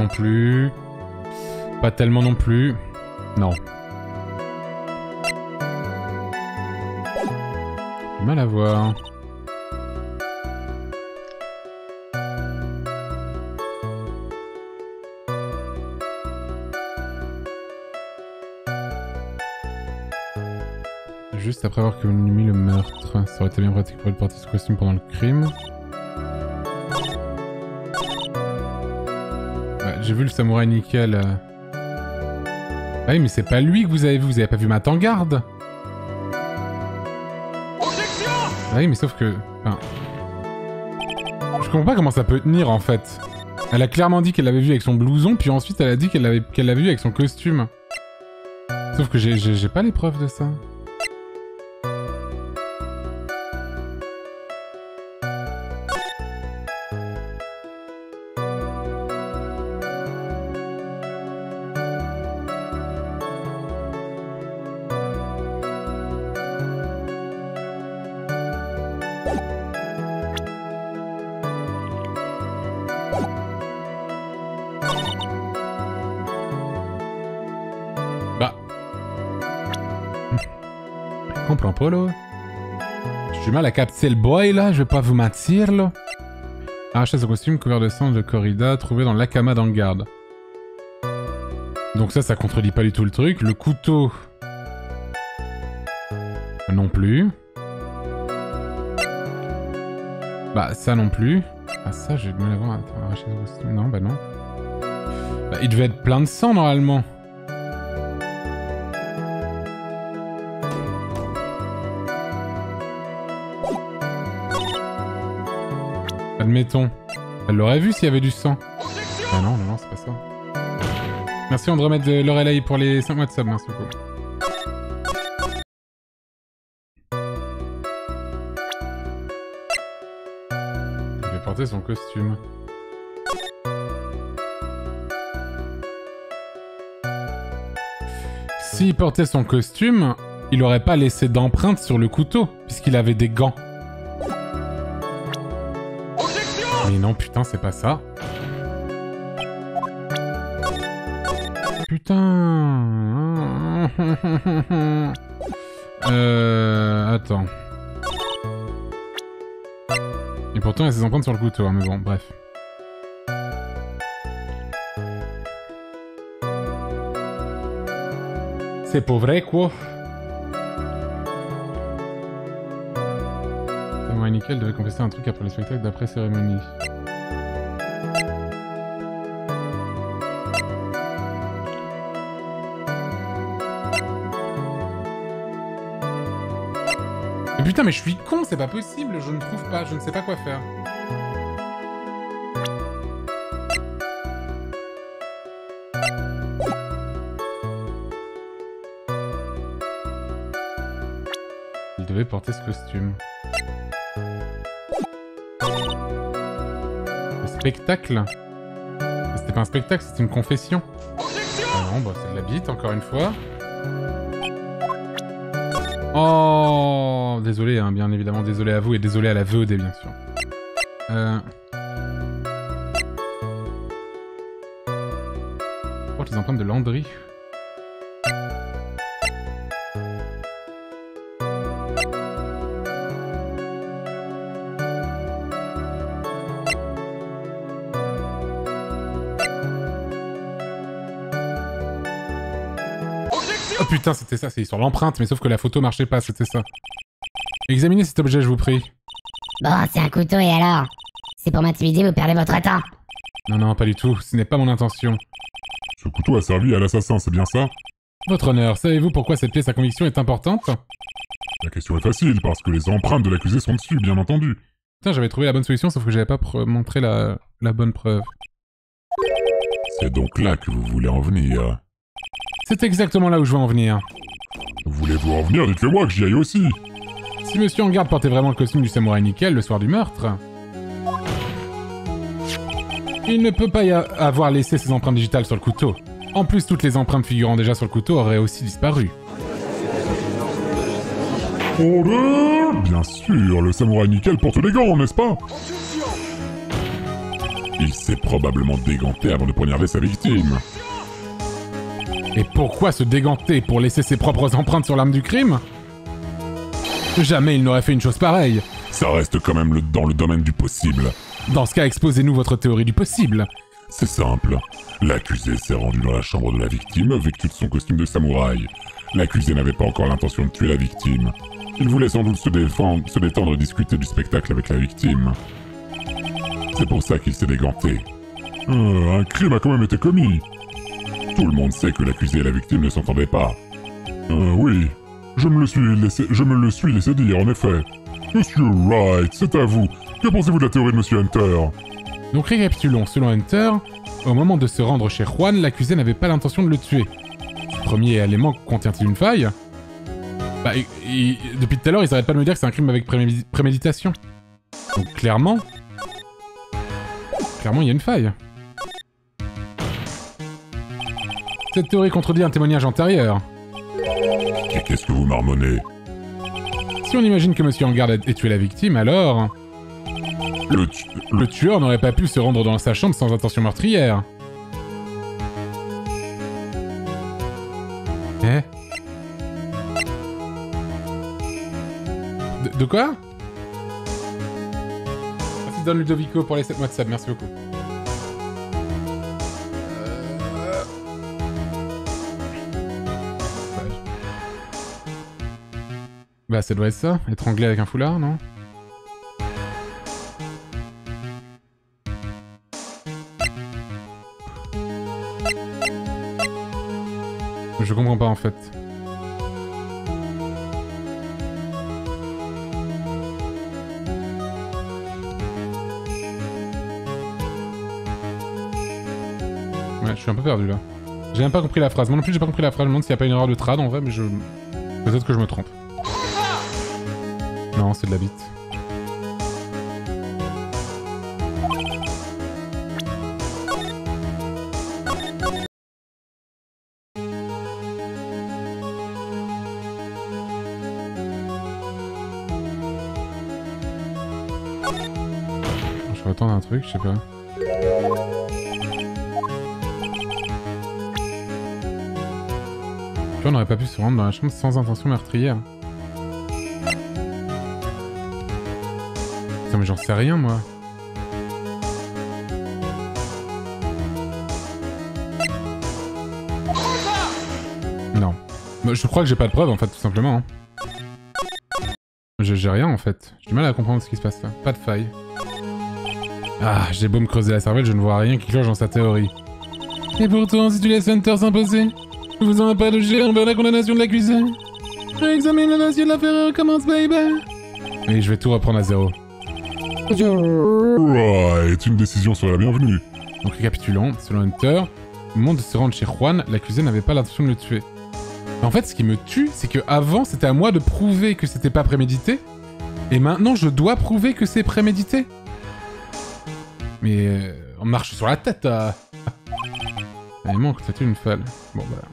Speaker 1: Non plus. Pas tellement non plus. Non. Mal à voir. Juste après avoir commis le meurtre, ça aurait été bien pratique pour de porter ce costume pendant le crime. J'ai vu le samouraï nickel. euh. Ah oui, mais c'est pas lui que vous avez vu, vous avez pas vu ma tangarde? Ah oui, mais sauf que... enfin, Je comprends pas comment ça peut tenir, en fait. Elle a clairement dit qu'elle l'avait vu avec son blouson, puis ensuite elle a dit qu'elle l'avait vu avec son costume. Sauf que j'ai pas les preuves de ça. Mal à capter le boy, là, je vais pas vous mentir, là. Arracher son costume couvert de sang de corrida trouvé dans l'Akama dans le garde. Donc ça, ça contredit pas du tout le truc. Le couteau... Non plus. Bah, ça non plus. Ah, ça, j'ai du mal à voir. Arracher costume... Non, bah non. Bah, il devait être plein de sang, normalement. Elle l'aurait vu s'il y avait du sang. Ah non, non, non, c'est pas ça. Merci Andromède de Lorelei pour les 5 mois de sub, merci beaucoup. Il avait porté son costume. S'il portait son costume, il aurait pas laissé d'empreinte sur le couteau, puisqu'il avait des gants. Mais non, putain, c'est pas ça. Putain. Euh... Attends. Et pourtant, il y a ses empreintes sur le couteau, hein, mais bon, bref. C'est pas vrai, quoi? Michael devait confesser un truc après le spectacle d'après cérémonie. Mais putain, mais je suis con, c'est pas possible, je ne trouve pas, je ne sais pas quoi faire. Il devait porter ce costume. Spectacle C'était pas un spectacle, c'était une confession. Ah non, bah c'est de la bite, encore une fois. Oh Désolé, hein, bien évidemment, désolé à vous et désolé à la VOD, bien sûr. Euh... Oh, les empreintes de Landry. Putain, c'était ça, c'est sur l'empreinte, mais sauf que la photo marchait pas, c'était ça. Examinez cet objet, je vous prie.
Speaker 6: Bon, c'est un couteau et alors? C'est pour m'intimider, vous perdez votre temps.
Speaker 1: Non, non, pas du tout, ce n'est pas mon intention.
Speaker 4: Ce couteau a servi à l'assassin, c'est bien ça?
Speaker 1: Votre honneur, savez-vous pourquoi cette pièce à conviction est importante?
Speaker 4: La question est facile, parce que les empreintes de l'accusé sont dessus, bien entendu.
Speaker 1: Putain, j'avais trouvé la bonne solution, sauf que j'avais pas montré la, la bonne preuve.
Speaker 4: C'est donc là que vous voulez en venir.
Speaker 1: C'est exactement là où je veux en venir.
Speaker 4: Voulez-vous en venir? Dites-le-moi que j'y aille aussi.
Speaker 1: Si Monsieur en garde portait vraiment le costume du samouraï nickel le soir du meurtre... Il ne peut pas y avoir laissé ses empreintes digitales sur le couteau. En plus, toutes les empreintes figurant déjà sur le couteau auraient aussi disparu.
Speaker 4: Bien sûr, le samouraï nickel porte des gants, n'est-ce pas? Il s'est probablement déganté avant de poignarder sa victime.
Speaker 1: Et pourquoi se déganter pour laisser ses propres empreintes sur l'arme du crime Jamais il n'aurait fait une chose pareille.
Speaker 4: Ça reste quand même le- dans le domaine du possible.
Speaker 1: Dans ce cas, exposez-nous votre théorie du possible.
Speaker 4: C'est simple. L'accusé s'est rendu dans la chambre de la victime vêtu de son costume de samouraï. L'accusé n'avait pas encore l'intention de tuer la victime. Il voulait sans doute se défendre, se détendre et discuter du spectacle avec la victime. C'est pour ça qu'il s'est déganté. Euh, un crime a quand même été commis. Tout le monde sait que l'accusé et la victime ne s'entendaient pas. Euh, oui. Je me le suis laissé, dire, en effet. Monsieur Wright, c'est à vous. Que pensez-vous de la théorie de Monsieur Hunter?
Speaker 1: Donc récapitulons, selon Hunter, au moment de se rendre chez Juan, l'accusé n'avait pas l'intention de le tuer. Premier élément contient-il une faille? Bah, depuis tout à l'heure, ils arrêtent pas de me dire que c'est un crime avec prémédi- préméditation. Donc clairement... Clairement, il y a une faille. Cette théorie contredit un témoignage antérieur.
Speaker 4: Et qu'est-ce que vous marmonnez
Speaker 1: Si on imagine que Monsieur Angard ait tué la victime, alors...
Speaker 4: Le, tu-
Speaker 1: Le tueur n'aurait pas pu se rendre dans sa chambre sans intention meurtrière. Eh? De, de quoi? Merci Don Ludovico pour les 7 mois de sub, merci beaucoup. Bah ça doit être ça, étranglé avec un foulard, non? Je comprends pas en fait. Ouais, je suis un peu perdu là. J'ai même pas compris la phrase. Moi non plus, j'ai pas compris la phrase. Je me demande s'il y a pas une erreur de trad en vrai, mais je. Peut-être que je me trompe. Non, c'est de la bite. Je vais attendre un truc, je sais pas. Tu vois, on n'aurait pas pu se rendre dans la chambre sans intention meurtrière. Mais j'en sais rien, moi. Non. Je crois que j'ai pas de preuve, en fait, tout simplement. hein. J'ai rien, en fait. J'ai du mal à comprendre ce qui se passe là. Pas de faille. Ah, j'ai beau me creuser la cervelle, je ne vois rien qui cloche dans sa théorie. Et pourtant, si tu laisses Hunter s'imposer, ne faisant un pas de jet envers la condamnation de l'accusé, examine le dossier de l'affaire et recommence, baby. Et je vais tout reprendre à zéro.
Speaker 4: Right, une décision serait la bienvenue.
Speaker 1: Donc récapitulons, selon Hunter, au moment de se rendre chez Juan, l'accusé n'avait pas l'intention de le tuer. En fait, ce qui me tue, c'est que avant, c'était à moi de prouver que c'était pas prémédité. Et maintenant, je dois prouver que c'est prémédité. Mais euh, on marche sur la tête. euh. Ah, Il manque peut-être une falle. Bon, bah.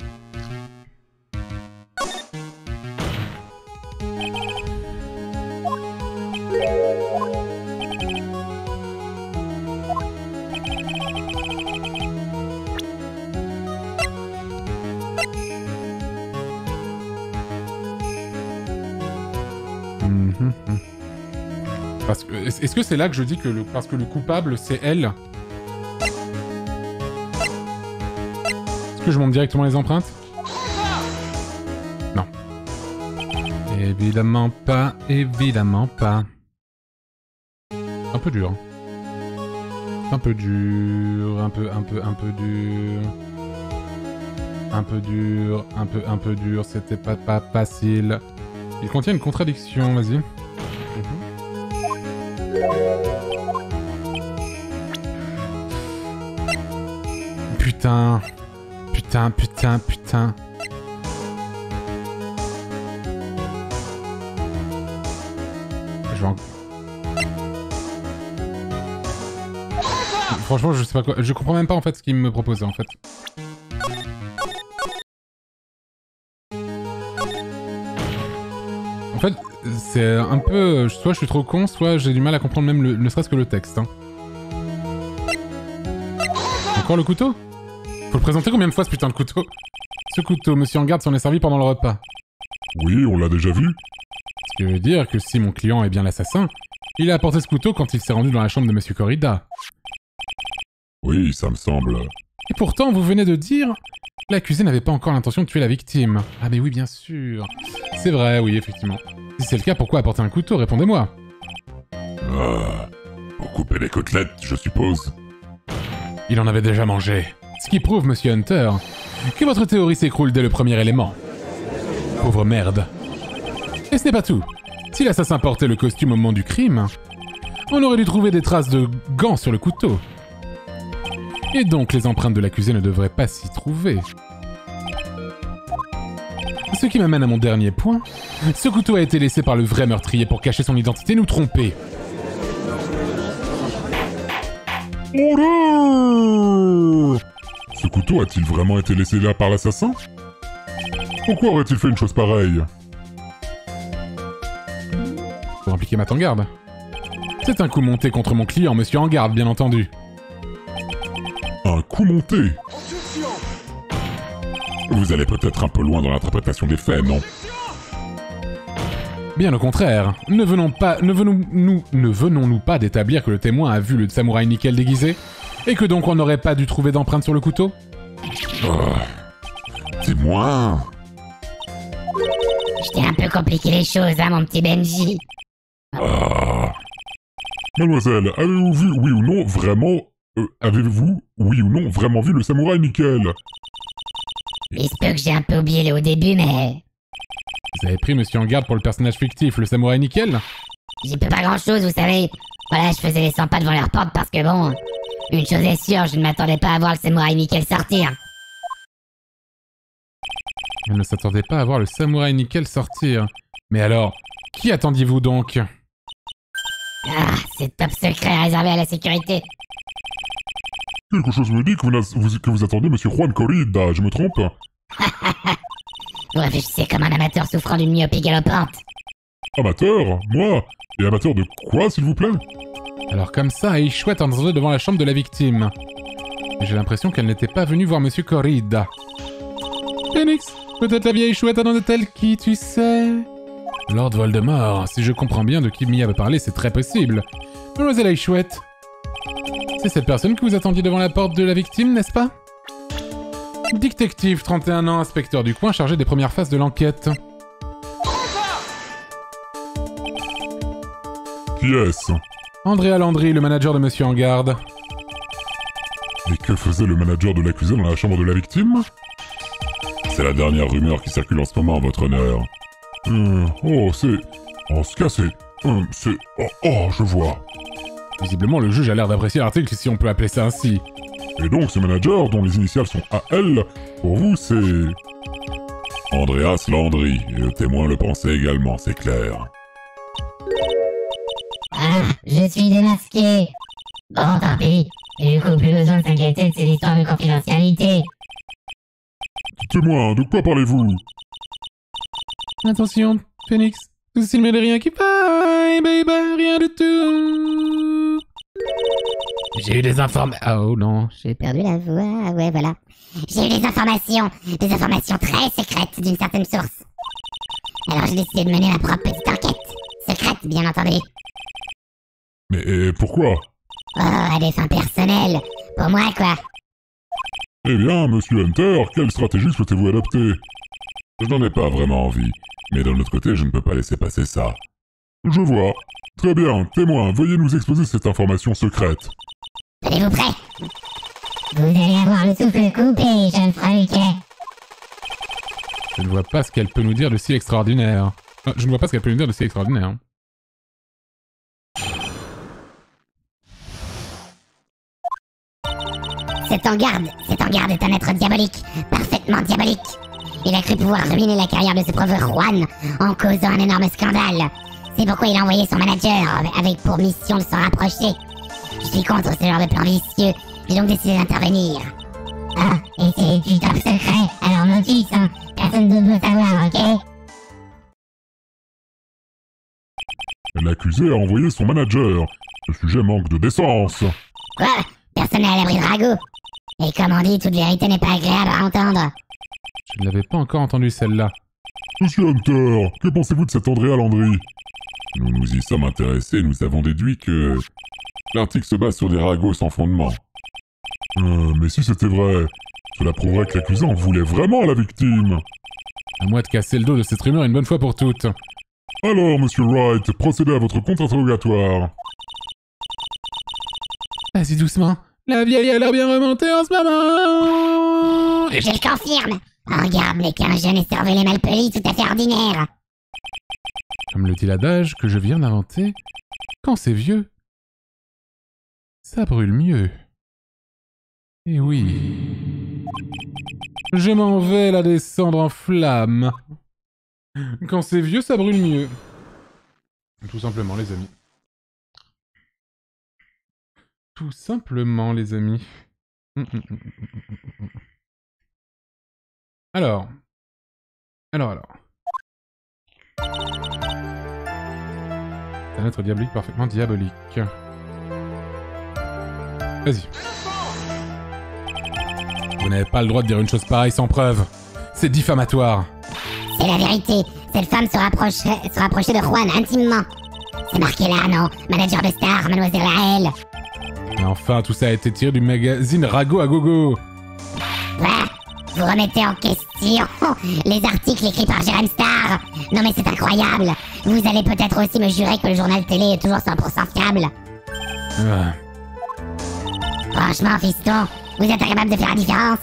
Speaker 1: Est-ce que c'est là que je dis que le parce que le coupable c'est elle Est-ce que je monte directement les empreintes Non. Évidemment pas, évidemment pas. Un peu dur. Un peu dur, un peu, un peu, un peu dur. Un peu dur, un peu, un peu dur, c'était pas, pas facile. Il contient une contradiction, vas-y. Putain. Putain, putain, putain. Je. Franchement, je sais pas quoi. Je comprends même pas en fait ce qu'il me proposait en fait. En fait, c'est un peu... Soit je suis trop con, soit j'ai du mal à comprendre même le- ne serait-ce que le texte. hein. Encore le couteau? Faut le présenter combien de fois ce putain de couteau Ce couteau, monsieur en garde s'en est servi pendant le repas.
Speaker 4: Oui, on l'a déjà vu.
Speaker 1: Ce qui veut dire que si mon client est bien l'assassin, il a apporté ce couteau quand il s'est rendu dans la chambre de monsieur Corrida.
Speaker 4: Oui, ça me semble.
Speaker 1: Et pourtant, vous venez de dire... L'accusé n'avait pas encore l'intention de tuer la victime. Ah mais oui, bien sûr. C'est vrai, oui, effectivement. Si c'est le cas, pourquoi apporter un couteau Répondez-moi.
Speaker 4: Ah, pour couper les côtelettes, je suppose.
Speaker 1: Il en avait déjà mangé. Ce qui prouve, monsieur Hunter, que votre théorie s'écroule dès le premier élément. Pauvre merde. Et ce n'est pas tout. Si l'assassin portait le costume au moment du crime, on aurait dû trouver des traces de gants sur le couteau. Et donc les empreintes de l'accusé ne devraient pas s'y trouver. Ce qui m'amène à mon dernier point. Ce couteau a été laissé par le vrai meurtrier pour cacher son identité nous tromper.
Speaker 4: Couteau a-t-il vraiment été laissé là par l'assassin? Pourquoi aurait-il fait une chose pareille?
Speaker 1: Pour impliquer ma garde. C'est un coup monté contre mon client, monsieur en garde, bien entendu.
Speaker 4: Un coup monté? Vous allez peut-être un peu loin dans l'interprétation des faits, non?
Speaker 1: Bien au contraire, ne venons pas, ne venons nous, ne venons-nous pas d'établir que le témoin a vu le samouraï nickel déguisé? Et que donc on n'aurait pas dû trouver d'empreinte sur le couteau?
Speaker 4: Ah, Témoin
Speaker 6: Je t'ai un peu compliqué les choses, hein, mon petit Benji.
Speaker 4: Ah. Mademoiselle, avez-vous vu, oui ou non, vraiment... euh, avez-vous, oui ou non, vraiment vu le samouraï nickel
Speaker 6: Il se peut que j'ai un peu oublié le au début, mais
Speaker 1: Vous avez pris monsieur en garde pour le personnage fictif, le samouraï nickel
Speaker 6: j'y peux pas grand chose, vous savez. Voilà, je faisais les 100 pas devant leur porte parce que bon, une chose est sûre, je ne m'attendais pas à voir le samouraï nickel sortir.
Speaker 1: Elle ne s'attendait pas à voir le samouraï nickel sortir. Mais alors, qui attendiez-vous donc?
Speaker 6: Ah, c'est top secret réservé à la sécurité.
Speaker 4: Quelque chose me dit que vous, n'a- vous- que vous attendez Monsieur Juan Corrida, je me trompe?
Speaker 6: Vous réfléchissez comme un amateur souffrant d'une myopie galopante.
Speaker 4: Amateur? Moi? Et amateur de quoi, s'il vous plaît?
Speaker 1: Alors comme ça, il chouette entendait devant la chambre de la victime. J'ai l'impression qu'elle n'était pas venue voir Monsieur Corrida. Phoenix, peut-être la vieille chouette attendait-elle qui, tu sais Lord Voldemort, si je comprends bien de qui Mia veut parler, c'est très possible. Mademoiselle la chouette. C'est cette personne que vous attendiez devant la porte de la victime, n'est-ce pas? Détective, 31 ans, inspecteur du coin chargé des premières phases de l'enquête.
Speaker 4: Qui est-ce?
Speaker 1: Andrea Landry, le manager de Monsieur en garde.
Speaker 4: Et que faisait le manager de l'accusé dans la chambre de la victime? C'est la dernière rumeur qui circule en ce moment, votre honneur. Hum, oh, c'est... En ce cas, c'est... hum, c'est... Oh, oh, je vois.
Speaker 1: Visiblement, le juge a l'air d'apprécier l'article, si on peut appeler ça ainsi.
Speaker 4: Et donc, ce manager, dont les initiales sont AL, pour vous, c'est... Andreas Landry, et le témoin le pensait également, c'est clair.
Speaker 6: Ah, je suis démasqué. Bon, tant pis. Et du coup, plus besoin de s'inquiéter de ces histoires de confidentialité.
Speaker 4: Témoin, de quoi parlez-vous?
Speaker 1: Attention, Phoenix. S'il me dit rien qui paille, baby, rien du tout. J'ai eu des informations. Oh non.
Speaker 6: J'ai perdu la voix, ouais, voilà. J'ai eu des informations, des informations très secrètes d'une certaine source. Alors j'ai décidé de mener ma propre petite enquête. Secrète, bien entendu.
Speaker 4: Mais pourquoi?
Speaker 6: Oh, à des fins personnelles. Pour moi, quoi.
Speaker 4: Eh bien, monsieur Hunter, quelle stratégie souhaitez-vous adopter? Je n'en ai pas vraiment envie, mais d'un autre côté, je ne peux pas laisser passer ça. Je vois. Très bien, témoin, veuillez nous exposer cette information secrète.
Speaker 6: Tenez-vous prêts Vous allez avoir le souffle coupé, jeune freluquet.
Speaker 1: Je ne vois pas ce qu'elle peut nous dire de si extraordinaire. Ah, Je ne vois pas ce qu'elle peut nous dire de si extraordinaire.
Speaker 6: Cet en-garde, cet en-garde est un être diabolique, parfaitement diabolique. Il a cru pouvoir ruiner la carrière de ce pauvre Juan en causant un énorme scandale. C'est pourquoi il a envoyé son manager avec pour mission de s'en rapprocher. Je suis contre ce genre de plan vicieux, j'ai donc décidé d'intervenir. Ah, et c'est du top secret, alors notice, hein. Personne ne doit savoir, ok?
Speaker 4: L'accusé a envoyé son manager. Ce sujet manque de décence.
Speaker 6: Quoi? Personne n'est à l'abri de ragots. Et comme on dit, toute vérité n'est pas agréable à entendre.
Speaker 1: Je ne l'avais pas encore entendu celle-là.
Speaker 4: Monsieur Hunter, que pensez-vous de cet Andrea Landry Nous nous y sommes intéressés et nous avons déduit que l'article se base sur des ragots sans fondement. Euh, mais si c'était vrai, cela prouverait que l'accusé en voulait vraiment à la victime.
Speaker 1: À moi de casser le dos de cette rumeur une bonne fois pour toutes.
Speaker 4: Alors, monsieur Wright, procédez à votre contre-interrogatoire.
Speaker 1: Vas-y doucement. La vieille a l'air bien remontée en ce moment. Et
Speaker 6: Je le confirme. Regarde, n'est qu'un jeune et cervelé malpoli tout à fait ordinaire.
Speaker 1: Comme le dit l'adage que je viens d'inventer, quand c'est vieux, ça brûle mieux. Et oui. Je m'en vais la descendre en flammes. Quand c'est vieux, ça brûle mieux. Tout simplement, les amis. Tout simplement, les amis. Hum, hum, hum. Alors. Alors, alors. C'est un être diabolique parfaitement diabolique. Vas-y. Vous n'avez pas le droit de dire une chose pareille sans preuve. C'est diffamatoire.
Speaker 6: C'est la vérité. Cette femme se rapprochait, se rapprochait de Juan intimement. C'est marqué là, non? Manager de star, mademoiselle Raël.
Speaker 1: Et enfin, tout ça a été tiré du magazine Rago à gogo.
Speaker 6: Voilà. Vous remettez en question les articles écrits par Jérém Star. Non mais c'est incroyable. Vous allez peut-être aussi me jurer que le journal télé est toujours 100% fiable.
Speaker 1: Ah,
Speaker 6: Franchement, fiston, vous êtes incapable de faire la différence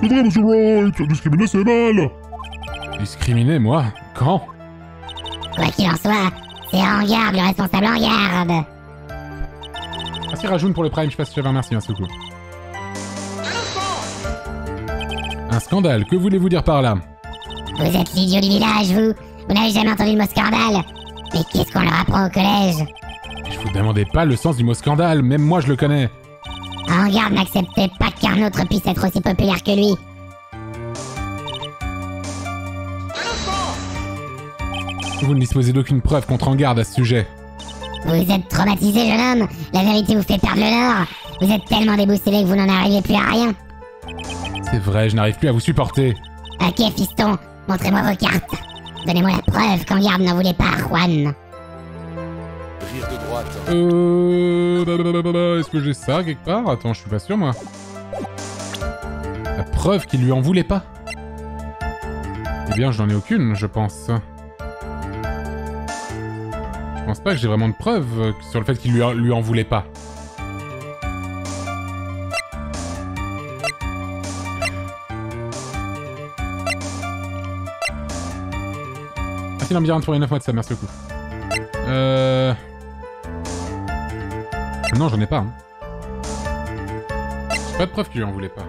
Speaker 4: C'est vrai, monsieur Wright, discriminer c'est mal.
Speaker 1: discriminé, moi? Quand?
Speaker 6: Quoi qu'il en soit, c'est en garde, le responsable en garde.
Speaker 1: Merci Rajoun pour le prime, je passe sur merci, merci beaucoup. Un scandale, que voulez-vous dire par là?
Speaker 6: Vous êtes l'idiot du village, vous Vous n'avez jamais entendu le mot scandale Mais qu'est-ce qu'on leur apprend au collège?
Speaker 1: Je vous demandais pas le sens du mot scandale, même moi je le connais.
Speaker 6: En garde n'acceptez pas qu'un autre puisse être aussi populaire que lui.
Speaker 1: Vous ne disposez d'aucune preuve contre en garde à ce sujet.
Speaker 6: Vous êtes traumatisé, jeune homme La vérité vous fait perdre le nord Vous êtes tellement déboussolé que vous n'en arrivez plus à rien
Speaker 1: C'est vrai, je n'arrive plus à vous supporter.
Speaker 6: Ok, fiston, montrez-moi vos cartes. Donnez-moi la preuve qu'en garde n'en voulait pas Juan.
Speaker 7: Rire de droite.
Speaker 1: Euh... blablabla, Est-ce que j'ai ça quelque part? Attends, je suis pas sûr moi. La preuve qu'il lui en voulait pas. Eh bien, je n'en ai aucune, je pense. Pense pas que j'ai vraiment de preuves euh, sur le fait qu'il lui, en- lui en voulait pas. Merci l'ambulance pour les 9 mois de ça, merci beaucoup. Euh... Non, j'en ai pas. Hein. J'ai pas de preuve qu'il lui en voulait pas.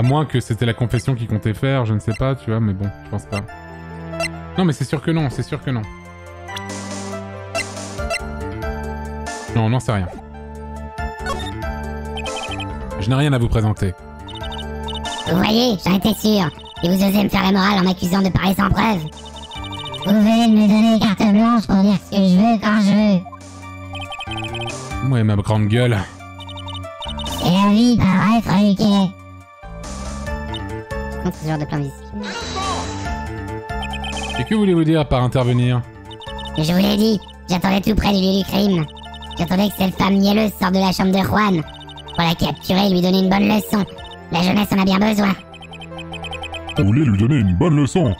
Speaker 1: À moins que c'était la confession qu'il comptait faire, je ne sais pas, tu vois, mais bon, je pense pas. Non, mais c'est sûr que non, c'est sûr que non. Non, on n'en sait rien. Je n'ai rien à vous présenter.
Speaker 6: Vous voyez, j'en étais sûr. Et vous osez me faire la morale en m'accusant de parler sans preuve. Vous venez de me donner carte blanche pour dire ce que je veux quand je veux.
Speaker 1: Ouais, ma grande gueule.
Speaker 6: C'est la vie, pas vrai, Contre ce genre de plan vicieux.
Speaker 1: Et que voulez-vous dire par intervenir?
Speaker 6: Je vous l'ai dit, j'attendais tout près du lieu du crime. J'attendais que cette femme mielleuse sorte de la chambre de Juan. Pour la capturer et lui donner une bonne leçon. La jeunesse en a bien besoin.
Speaker 4: Vous voulez lui donner une bonne leçon?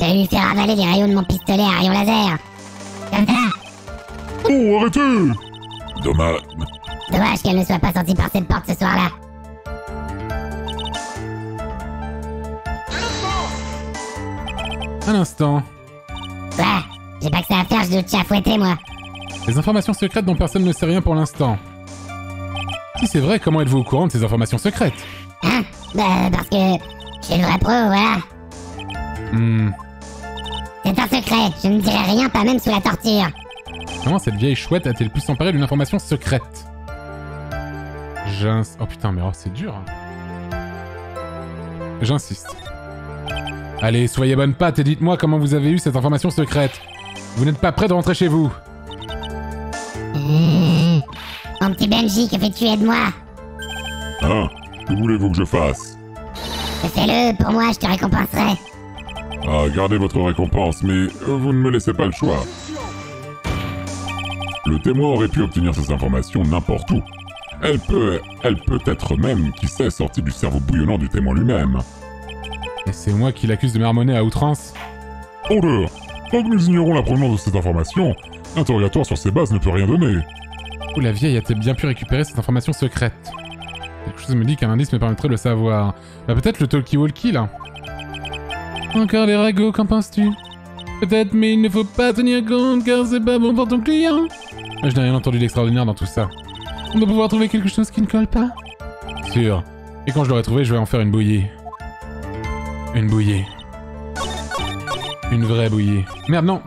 Speaker 6: Je vais lui faire avaler les rayons de mon pistolet à rayon laser. Comme ça
Speaker 4: Oh, arrêtez Dommage.
Speaker 6: Dommage qu'elle ne soit pas sortie par cette porte ce soir-là.
Speaker 1: Un instant.
Speaker 6: Quoi J'ai pas que ça à faire, je dois te fouetter, moi.
Speaker 1: Les informations secrètes dont personne ne sait rien pour l'instant. Si c'est vrai, comment êtes-vous au courant de ces informations secrètes?
Speaker 6: Hein? Bah, parce que je suis le vrai pro, voilà.
Speaker 1: Hmm.
Speaker 6: C'est un secret, je ne dirai rien, pas même sous la torture.
Speaker 1: Comment cette vieille chouette a-t-elle pu s'emparer d'une information secrète? J'ins... Oh putain, mais oh, c'est dur. hein. J'insiste. Allez, soyez bonne patte et dites-moi comment vous avez eu cette information secrète. Vous n'êtes pas prêt de rentrer chez vous.
Speaker 6: Mon petit Benji, que fais-tu, aide-moi
Speaker 4: Hein Que voulez-vous que je fasse?
Speaker 6: Fais-le, pour moi, je te récompenserai.
Speaker 4: Ah, gardez votre récompense, mais euh, vous ne me laissez pas le choix. Le témoin aurait pu obtenir ces informations n'importe où. Elle peut, elle peut être même, qui sait, sortie du cerveau bouillonnant du témoin lui-même.
Speaker 1: Et c'est moi qui l'accuse de marmonner à outrance.
Speaker 4: Order Tant que nous ignorons la provenance de cette information, l'interrogatoire sur ces bases ne peut rien donner.
Speaker 1: Où la vieille a-t-elle bien pu récupérer cette information secrète? Quelque chose me dit qu'un indice me permettrait de le savoir. Bah peut-être le talkie-walkie, là. Encore les ragots, qu'en penses-tu? Peut-être, mais il ne faut pas tenir compte, car c'est pas bon pour ton client. Ah, Je n'ai rien entendu d'extraordinaire dans tout ça. On doit pouvoir trouver quelque chose qui ne colle pas. Sûr. Et quand je l'aurai trouvé, je vais en faire une bouillie. Une bouillie. Une vraie bouillie. Merde, non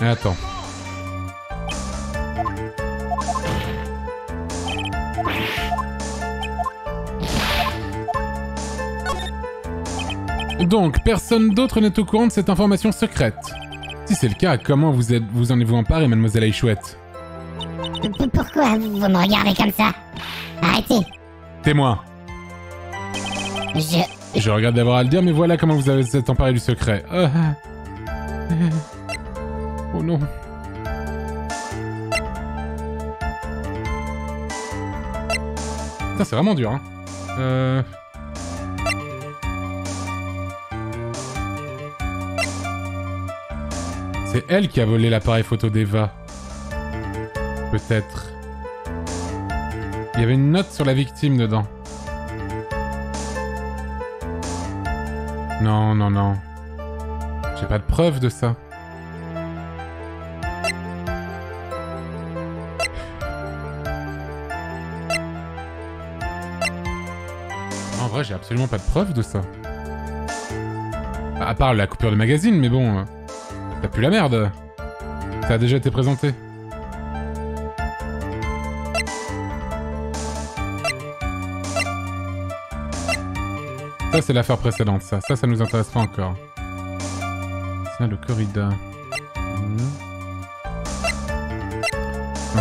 Speaker 1: Attends. Donc, personne d'autre n'est au courant de cette information secrète. Si c'est le cas, comment vous, êtes, vous en êtes-vous emparé, mademoiselle Aïchouette
Speaker 6: P- Pourquoi vous me regardez comme ça Arrêtez.
Speaker 1: Témoin.
Speaker 6: Je...
Speaker 1: Je regrette d'avoir à le dire, mais voilà comment vous avez êtes emparé du secret. Ah, ah. Oh non. Putain, c'est vraiment dur, hein. Euh... C'est elle qui a volé l'appareil photo d'Eva. Peut-être. Il y avait une note sur la victime dedans. Non, non, non. J'ai pas de preuve de ça. En vrai, j'ai absolument pas de preuve de ça. À part la coupure de magazine, mais bon... euh, T'as plus la merde. Ça a déjà été présenté. Ça, c'est l'affaire précédente, ça. Ça, ça nous intéresse pas encore. Ça, le corrida. Hmm.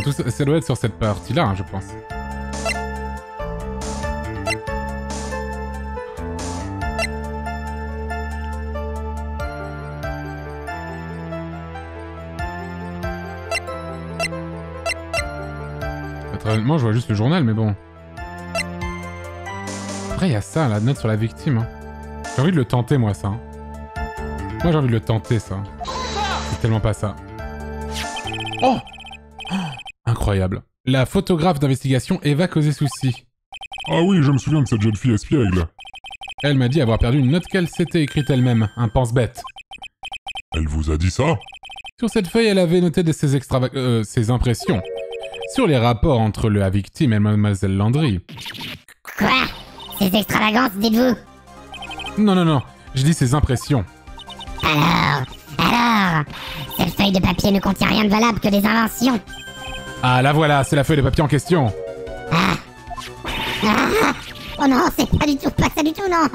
Speaker 1: Tout ça, ça doit être sur cette partie-là, hein, je pense. Naturellement, je vois juste le journal, mais bon. Après, il y a ça, la note sur la victime. hein. J'ai envie de le tenter, moi, ça. hein. Moi, j'ai envie de le tenter, ça. C'est tellement pas ça. Oh Oh Incroyable. La photographe d'investigation Eva causé souci.
Speaker 4: Ah oui, je me souviens de cette jeune fille espiègle.
Speaker 1: Elle m'a dit avoir perdu une note qu'elle s'était écrite elle-même, un pense-bête.
Speaker 4: Elle vous a dit ça?
Speaker 1: Sur cette feuille, elle avait noté de ses, extrava- euh, ses impressions sur les rapports entre la victime et Mademoiselle Landry.
Speaker 6: Quoi? Ces extravagances, dites-vous.
Speaker 1: Non, non, non, je dis ses impressions.
Speaker 6: Alors Alors Cette feuille de papier ne contient rien de valable que des inventions.
Speaker 1: Ah, la voilà, c'est la feuille de papier en question.
Speaker 6: Ah. Oh non, c'est pas du tout, pas ça du tout, non.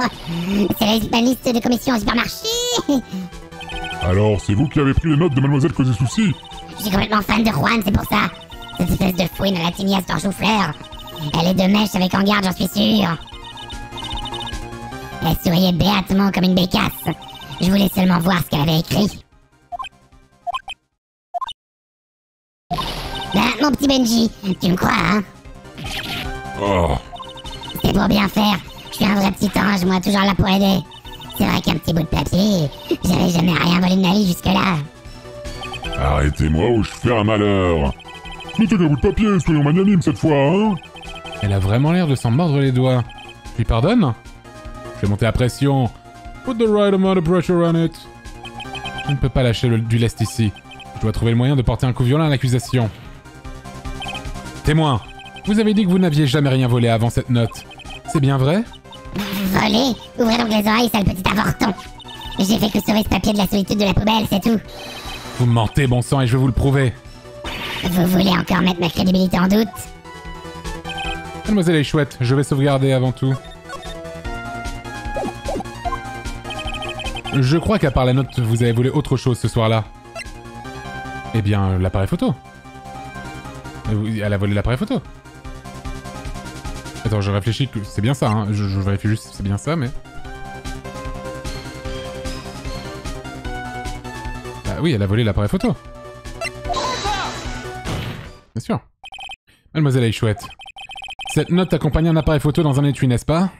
Speaker 6: C'est la, liste de commissions au supermarché.
Speaker 4: Alors, c'est vous qui avez pris les notes de Mademoiselle Cosy Souci
Speaker 6: Je suis complètement fan de Juan, c'est pour ça. Cette espèce de fouine à la tignasse dans chou-fleur. Elle est de mèche avec en garde, j'en suis sûr Elle souriait béatement comme une bécasse Je voulais seulement voir ce qu'elle avait écrit Ben, mon petit Benji, tu me crois, hein?
Speaker 4: Ah,
Speaker 6: C'est pour bien faire. Je suis un vrai petit ange, moi, toujours là pour aider. C'est vrai qu'un petit bout de papier, j'avais jamais rien volé de ma vie jusque-là.
Speaker 4: arrêtez-moi ou je fais un malheur Mettez qu'un bout de papier, soyons magnanimes cette fois, hein?
Speaker 1: Elle a vraiment l'air de s'en mordre les doigts. Je lui pardonne Je vais monter la pression. Put the right amount of pressure on it. Je ne peux pas lâcher le- du lest ici. Je dois trouver le moyen de porter un coup violent à l'accusation. Témoin, vous avez dit que vous n'aviez jamais rien volé avant cette note. C'est bien vrai?
Speaker 6: Voler? Ouvrez donc les oreilles, sale petit avorton. J'ai fait que sauver ce papier de la solitude de la poubelle, c'est tout.
Speaker 1: Vous mentez, bon sang, et je vais vous le prouver.
Speaker 6: Vous voulez encore mettre ma crédibilité en doute?
Speaker 1: Mademoiselle est chouette, je vais sauvegarder avant tout. Je crois qu'à part la note, vous avez volé autre chose ce soir-là. Eh bien, l'appareil photo. Euh, Elle a volé l'appareil photo. Attends, je réfléchis que c'est bien ça, hein. Je, je vérifie juste si c'est bien ça, mais... Ah oui, elle a volé l'appareil photo. Bien sûr. Mademoiselle est chouette. Cette note accompagne un appareil photo dans un étui, n'est-ce pas?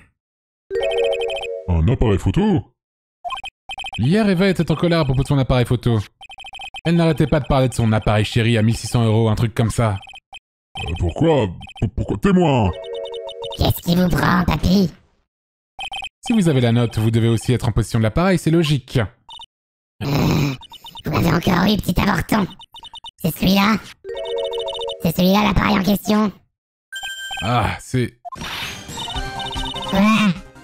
Speaker 4: Un appareil photo?
Speaker 1: Hier, Eva était en colère à propos de son appareil photo. Elle n'arrêtait pas de parler de son appareil chéri à 1600 euros, un truc comme ça.
Speaker 4: Euh, Pourquoi? Pourquoi? Témoin
Speaker 6: Qu'est-ce qui vous prend, papy?
Speaker 1: Si vous avez la note, vous devez aussi être en possession de l'appareil, c'est logique.
Speaker 6: Vous m'avez encore eu, petit avorton. C'est celui-là? C'est celui-là l'appareil en question?
Speaker 1: Ah, c'est...
Speaker 6: Quoi?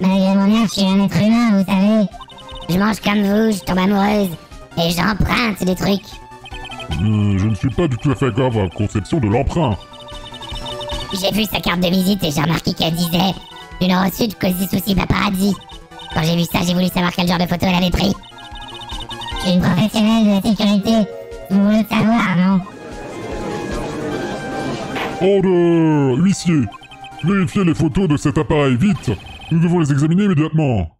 Speaker 6: Malgré mon âge, je suis un être humain, vous savez. Je mange comme vous, je tombe amoureuse. Et j'emprunte des trucs.
Speaker 4: Euh, Je ne suis pas du tout à fait d'accord à la conception de l'emprunt.
Speaker 6: J'ai vu sa carte de visite et j'ai remarqué qu'elle disait Une reçue de Cosy Souci Paparazzi. Quand j'ai vu ça, j'ai voulu savoir quel genre de photo elle avait pris. Je suis une professionnelle de la sécurité. Vous voulez le savoir, non?
Speaker 4: Order Huissier Vérifiez les photos de cet appareil, vite Nous devons les examiner immédiatement.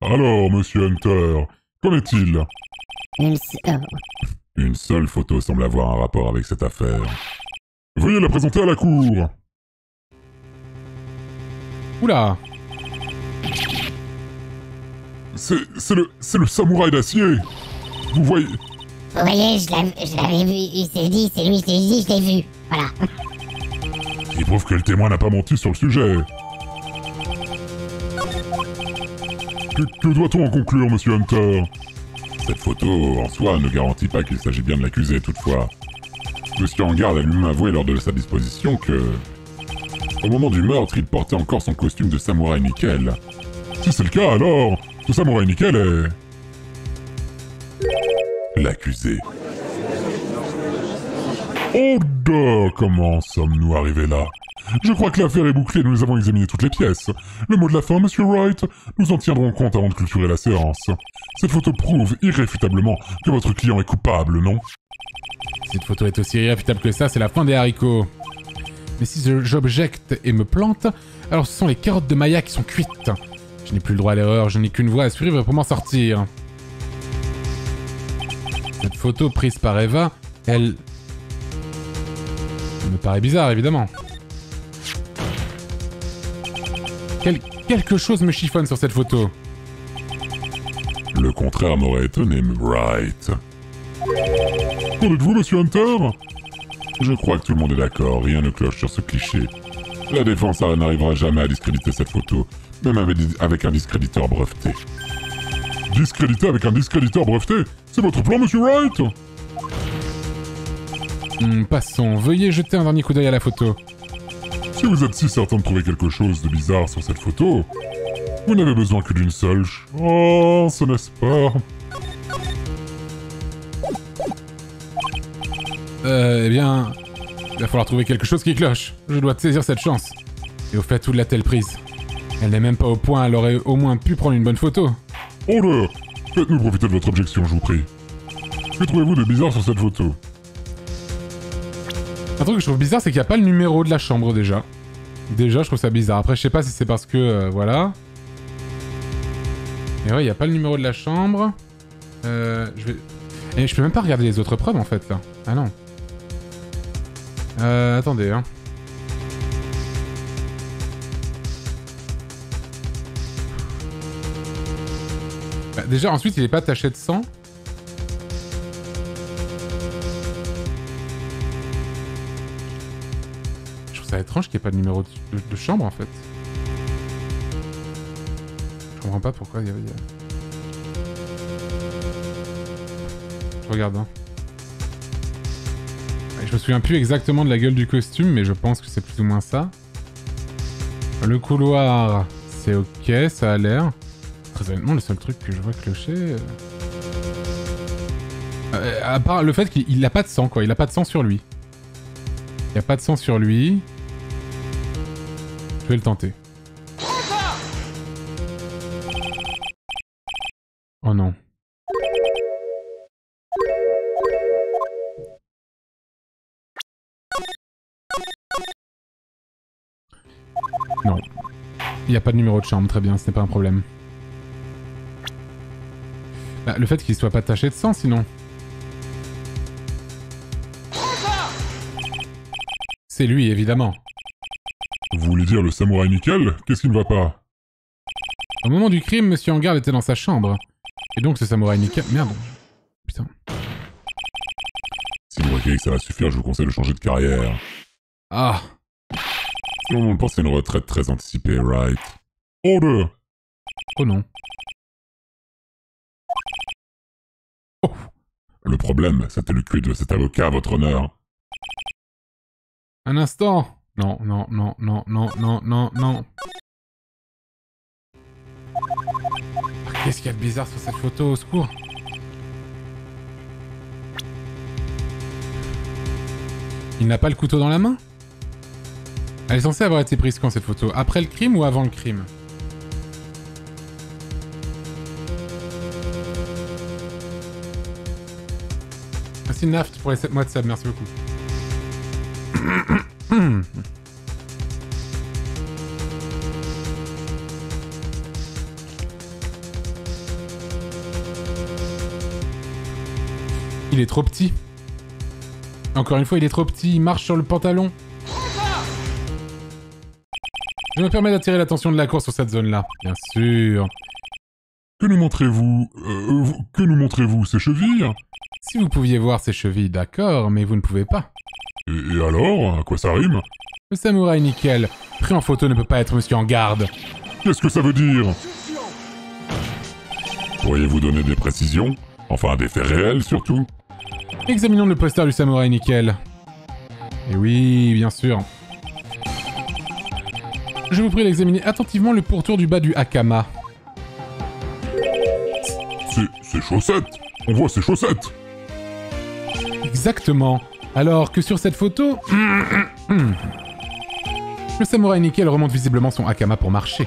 Speaker 4: Alors, monsieur Hunter, qu'en est-il?
Speaker 6: Une oh.
Speaker 4: Une seule photo semble avoir un rapport avec cette affaire. Veuillez la présenter à la cour.
Speaker 1: Oula
Speaker 4: C'est c'est le c'est le samouraï d'acier. Vous voyez
Speaker 6: Vous voyez, je l'avais je l'avais vu, il s'est dit, c'est lui, je l'ai dit, je l'ai vu. Voilà.
Speaker 4: Il prouve que le témoin n'a pas menti sur le sujet. Que, que doit-on en conclure, monsieur Hunter Cette photo, en soi, ne garantit pas qu'il s'agit bien de l'accusé, toutefois. Monsieur Angard a lui-même avoué lors de sa disposition que... Au moment du meurtre, il portait encore son costume de samouraï nickel. Si c'est le cas, alors, ce samouraï nickel est... L'accusé. Oh da, comment sommes-nous arrivés là? Je crois que l'affaire est bouclée, nous avons examiné toutes les pièces. Le mot de la fin, monsieur Wright Nous en tiendrons compte avant de clôturer la séance. Cette photo prouve irréfutablement que votre client est coupable, non?
Speaker 1: Cette photo est aussi irréfutable que ça, c'est la fin des haricots. Mais si je- j'objecte et me plante, alors ce sont les carottes de Maya qui sont cuites. Je n'ai plus le droit à l'erreur, je n'ai qu'une voie à suivre pour m'en sortir. Cette photo prise par Eva, elle me paraît bizarre, évidemment. Quel- quelque chose me chiffonne sur cette photo.
Speaker 4: Le contraire m'aurait étonné, Wright. Qu'en êtes-vous, monsieur Hunter? Je crois que tout le monde est d'accord, rien ne cloche sur ce cliché. La défense n'arrivera jamais à discréditer cette photo, même avec, un discréditeur breveté. Discrédité avec un discréditeur breveté? C'est votre plan, monsieur Wright?
Speaker 1: Hmm, passons, veuillez jeter un dernier coup d'œil à la photo.
Speaker 4: Si vous êtes si certain de trouver quelque chose de bizarre sur cette photo, vous n'avez besoin que d'une seule Oh, ce n'est-ce pas?
Speaker 1: Euh, eh bien... Il va falloir trouver quelque chose qui cloche. Je dois saisir cette chance. Et au fait, où l'a-t-elle prise? Elle n'est même pas au point, elle aurait au moins pu prendre une bonne photo.
Speaker 4: Order Faites-nous profiter de votre objection, je vous prie. Que trouvez-vous de bizarre sur cette photo?
Speaker 1: Un truc que je trouve bizarre, c'est qu'il n'y a pas le numéro de la chambre déjà. Déjà, je trouve ça bizarre. Après, je sais pas si c'est parce que... euh, voilà. Mais ouais, il n'y a pas le numéro de la chambre. Euh, je vais... Et je peux même pas regarder les autres preuves, en fait, là. Ah non. Euh, attendez, hein. Bah, déjà, ensuite, il est pas taché de sang. Trouve ça étrange qu'il n'y ait pas de numéro de, chambre en fait. Je comprends pas pourquoi il y avait. Je regarde. Hein. Je me souviens plus exactement de la gueule du costume, mais je pense que c'est plus ou moins ça. Le couloir, c'est ok, ça a l'air. Très honnêtement, le seul truc que je vois clocher. euh, euh, à part le fait qu'il il a pas de sang, quoi. Il a pas de sang sur lui. Il y a pas de sang sur lui. Je vais le tenter. Oh non. Non. Il n'y a pas de numéro de chambre, très bien, ce n'est pas un problème. Bah, le fait qu'il soit pas taché de sang, sinon. C'est lui, évidemment.
Speaker 4: Vous voulez dire le samouraï nickel Qu'est-ce qui ne va pas
Speaker 1: Au moment du crime, Monsieur Hangar était dans sa chambre. Et donc ce samouraï nickel... Merde. Putain.
Speaker 4: Si vous croyez que ça va suffire, je vous conseille de changer de carrière.
Speaker 1: Ah.
Speaker 4: On pense à une retraite très anticipée, right? Order
Speaker 1: Oh non.
Speaker 4: Le problème, c'était le cul de cet avocat, votre honneur.
Speaker 1: Un instant. Non, non, non, non, non, non, non, non. Ah, Qu'est-ce qu'il y a de bizarre sur cette photo, au secours? Il n'a pas le couteau dans la main? Elle est censée avoir été prise quand cette photo? Après le crime ou avant le crime? Merci Naft pour les 7 mois de sub, merci beaucoup. Il est trop petit. Encore une fois, il est trop petit, il marche sur le pantalon. Je me permets d'attirer l'attention de la cour sur cette zone-là, bien sûr.
Speaker 4: Que nous montrez-vous euh, Que nous montrez-vous Ces chevilles?
Speaker 1: Si vous pouviez voir ses chevilles, d'accord, mais vous ne pouvez pas.
Speaker 4: Et, et alors À quoi ça rime
Speaker 1: Le samouraï nickel, pris en photo, ne peut pas être monsieur en garde.
Speaker 4: Qu'est-ce que ça veut dire Pourriez-vous donner des précisions Enfin, des faits réels, surtout
Speaker 1: Examinons le poster du samouraï nickel. Et oui, bien sûr. Je vous prie d'examiner attentivement le pourtour du bas du hakama.
Speaker 4: C'est... c'est chaussettes On voit ses chaussettes
Speaker 1: Exactement. Alors que sur cette photo... Le samouraï nickel remonte visiblement son hakama pour marcher.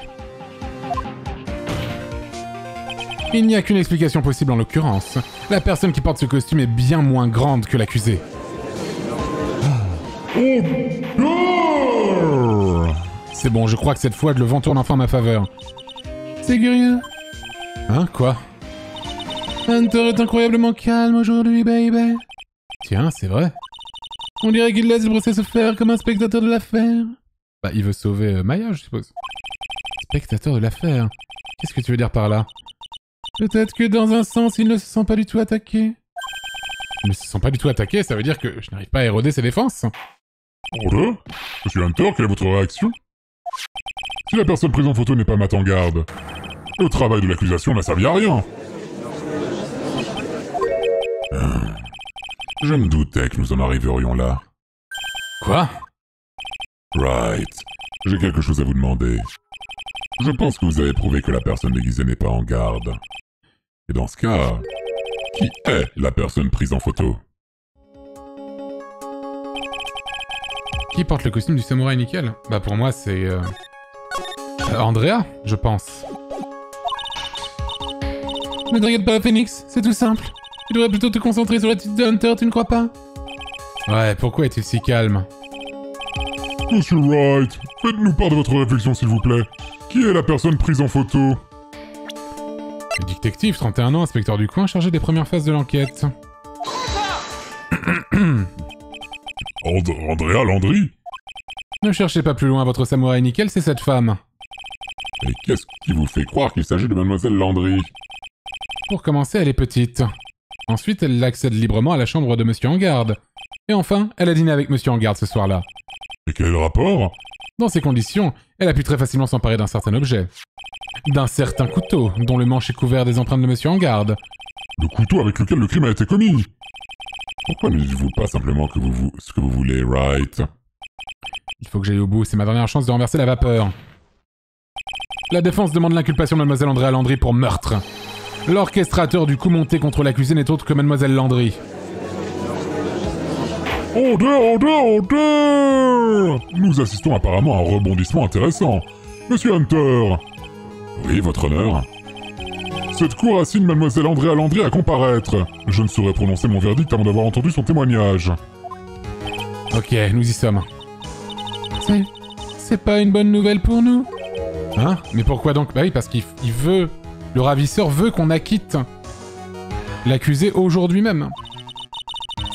Speaker 1: Il n'y a qu'une explication possible en l'occurrence. La personne qui porte ce costume est bien moins grande que l'accusé. C'est bon, je crois que cette fois le vent tourne enfin en ma faveur. C'est curieux. Hein, quoi? Hunter est incroyablement calme aujourd'hui, baby. Tiens, c'est vrai. On dirait qu'il laisse le procès se faire comme un spectateur de l'affaire. Bah, il veut sauver euh, Maya, je suppose. Spectateur de l'affaire Qu'est-ce que tu veux dire par là? Peut-être que dans un sens, il ne se sent pas du tout attaqué. Il ne se sent pas du tout attaqué, ça veut dire que je n'arrive pas à éroder ses défenses.
Speaker 4: Order Monsieur Hunter, quelle est votre réaction? Si la personne prise en photo n'est pas mat en garde, le travail de l'accusation n'a servi à rien Je me doutais que nous en arriverions là.
Speaker 1: Quoi?
Speaker 4: Right. J'ai quelque chose à vous demander. Je pense que vous avez prouvé que la personne déguisée n'est pas en garde. Et dans ce cas, qui est la personne prise en photo?
Speaker 1: Qui porte le costume du samouraï nickel? Bah pour moi c'est... euh, euh, Andrea, je pense. Ne regarde pas, Phoenix, c'est tout simple. Tu devrais plutôt te concentrer sur l'attitude de Hunter, tu ne crois pas Ouais, pourquoi est-il si calme
Speaker 4: Monsieur Wright, faites-nous part de votre réflexion s'il vous plaît. Qui est la personne prise en photo
Speaker 1: Le détective, 31 ans, inspecteur du coin, chargé des premières phases de l'enquête.
Speaker 4: And Andrea Landry
Speaker 1: Ne cherchez pas plus loin, votre samouraï nickel, c'est cette femme.
Speaker 4: Et qu'est-ce qui vous fait croire qu'il s'agit de Mademoiselle Landry
Speaker 1: Pour commencer, elle est petite. Ensuite, elle accède librement à la chambre de Monsieur en garde. Et enfin, elle a dîné avec Monsieur en garde ce soir-là.
Speaker 4: Et quel est le rapport?
Speaker 1: Dans ces conditions, elle a pu très facilement s'emparer d'un certain objet. D'un certain couteau, dont le manche est couvert des empreintes de Monsieur en garde.
Speaker 4: Le couteau avec lequel le crime a été commis Pourquoi ne dites-vous pas simplement que vous, vous- ce que vous voulez, Wright
Speaker 1: Il faut que j'aille au bout, c'est ma dernière chance de renverser la vapeur. La défense demande l'inculpation de Mademoiselle Andrea Landry pour meurtre. L'orchestrateur du coup monté contre l'accusé n'est autre que Mademoiselle Landry.
Speaker 4: Order, order, order Nous assistons apparemment à un rebondissement intéressant. Monsieur Hunter Oui, votre honneur Cette cour assigne Mademoiselle Andrea Landry à comparaître. Je ne saurais prononcer mon verdict avant d'avoir entendu son témoignage.
Speaker 1: Ok, nous y sommes. C'est... C'est pas une bonne nouvelle pour nous Hein? Mais pourquoi donc? Bah oui, parce qu'il il veut... Le ravisseur veut qu'on acquitte l'accusé aujourd'hui même.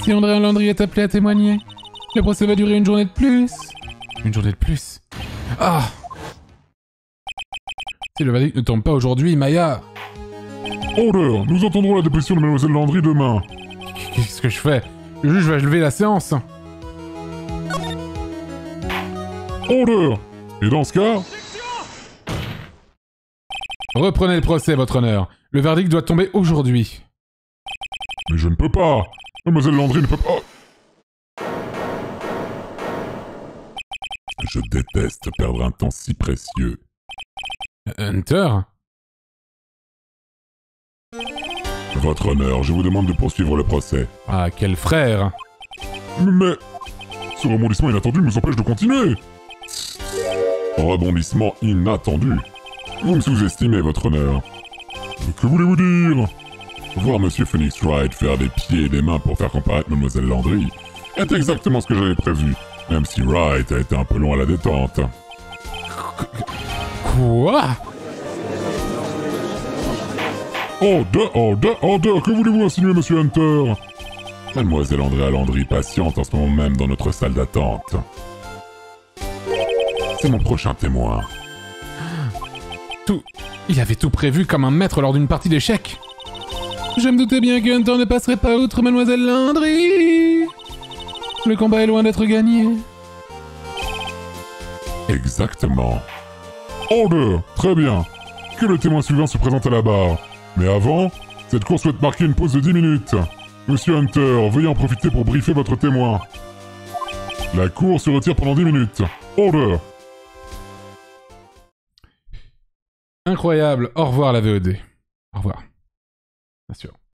Speaker 1: Si André Landry est appelé à témoigner, le procès va durer une journée de plus. Une journée de plus Ah Si le verdict ne tombe pas aujourd'hui, Maya...
Speaker 4: Order Nous entendrons la déposition de Mademoiselle Landry demain.
Speaker 1: Qu'est-ce que je fais? Le juge va lever la séance.
Speaker 4: Order Et dans ce cas,
Speaker 1: Reprenez le procès, votre honneur. Le verdict doit tomber aujourd'hui.
Speaker 4: mais je ne peux pas Mademoiselle Landry ne peut pas... Je déteste perdre un temps si précieux.
Speaker 1: Hunter?
Speaker 4: Votre honneur, je vous demande de poursuivre le procès.
Speaker 1: Ah, quel frère
Speaker 4: Mais... Ce rebondissement inattendu nous empêche de continuer Rebondissement inattendu Vous me sous-estimez, votre honneur. Que voulez-vous dire? Voir Monsieur Phoenix Wright faire des pieds et des mains pour faire comparaître Mademoiselle Landry est exactement ce que j'avais prévu, même si Wright a été un peu long à la détente.
Speaker 1: Quoi?
Speaker 4: Order, order, order Que voulez-vous insinuer, Monsieur Hunter? Mademoiselle Andrea Landry patiente en ce moment même dans notre salle d'attente. C'est mon prochain témoin.
Speaker 1: Il avait tout prévu comme un maître lors d'une partie d'échecs. Je me doutais bien que Hunter ne passerait pas outre Mademoiselle Landry. Le combat est loin d'être gagné.
Speaker 4: Exactement. Order Très bien. Que le témoin suivant se présente à la barre. Mais avant, cette cour souhaite marquer une pause de 10 minutes. Monsieur Hunter, veuillez en profiter pour briefer votre témoin. La cour se retire pendant 10 minutes. Order
Speaker 1: Incroyable. Au revoir la VOD. Au revoir. Bien sûr.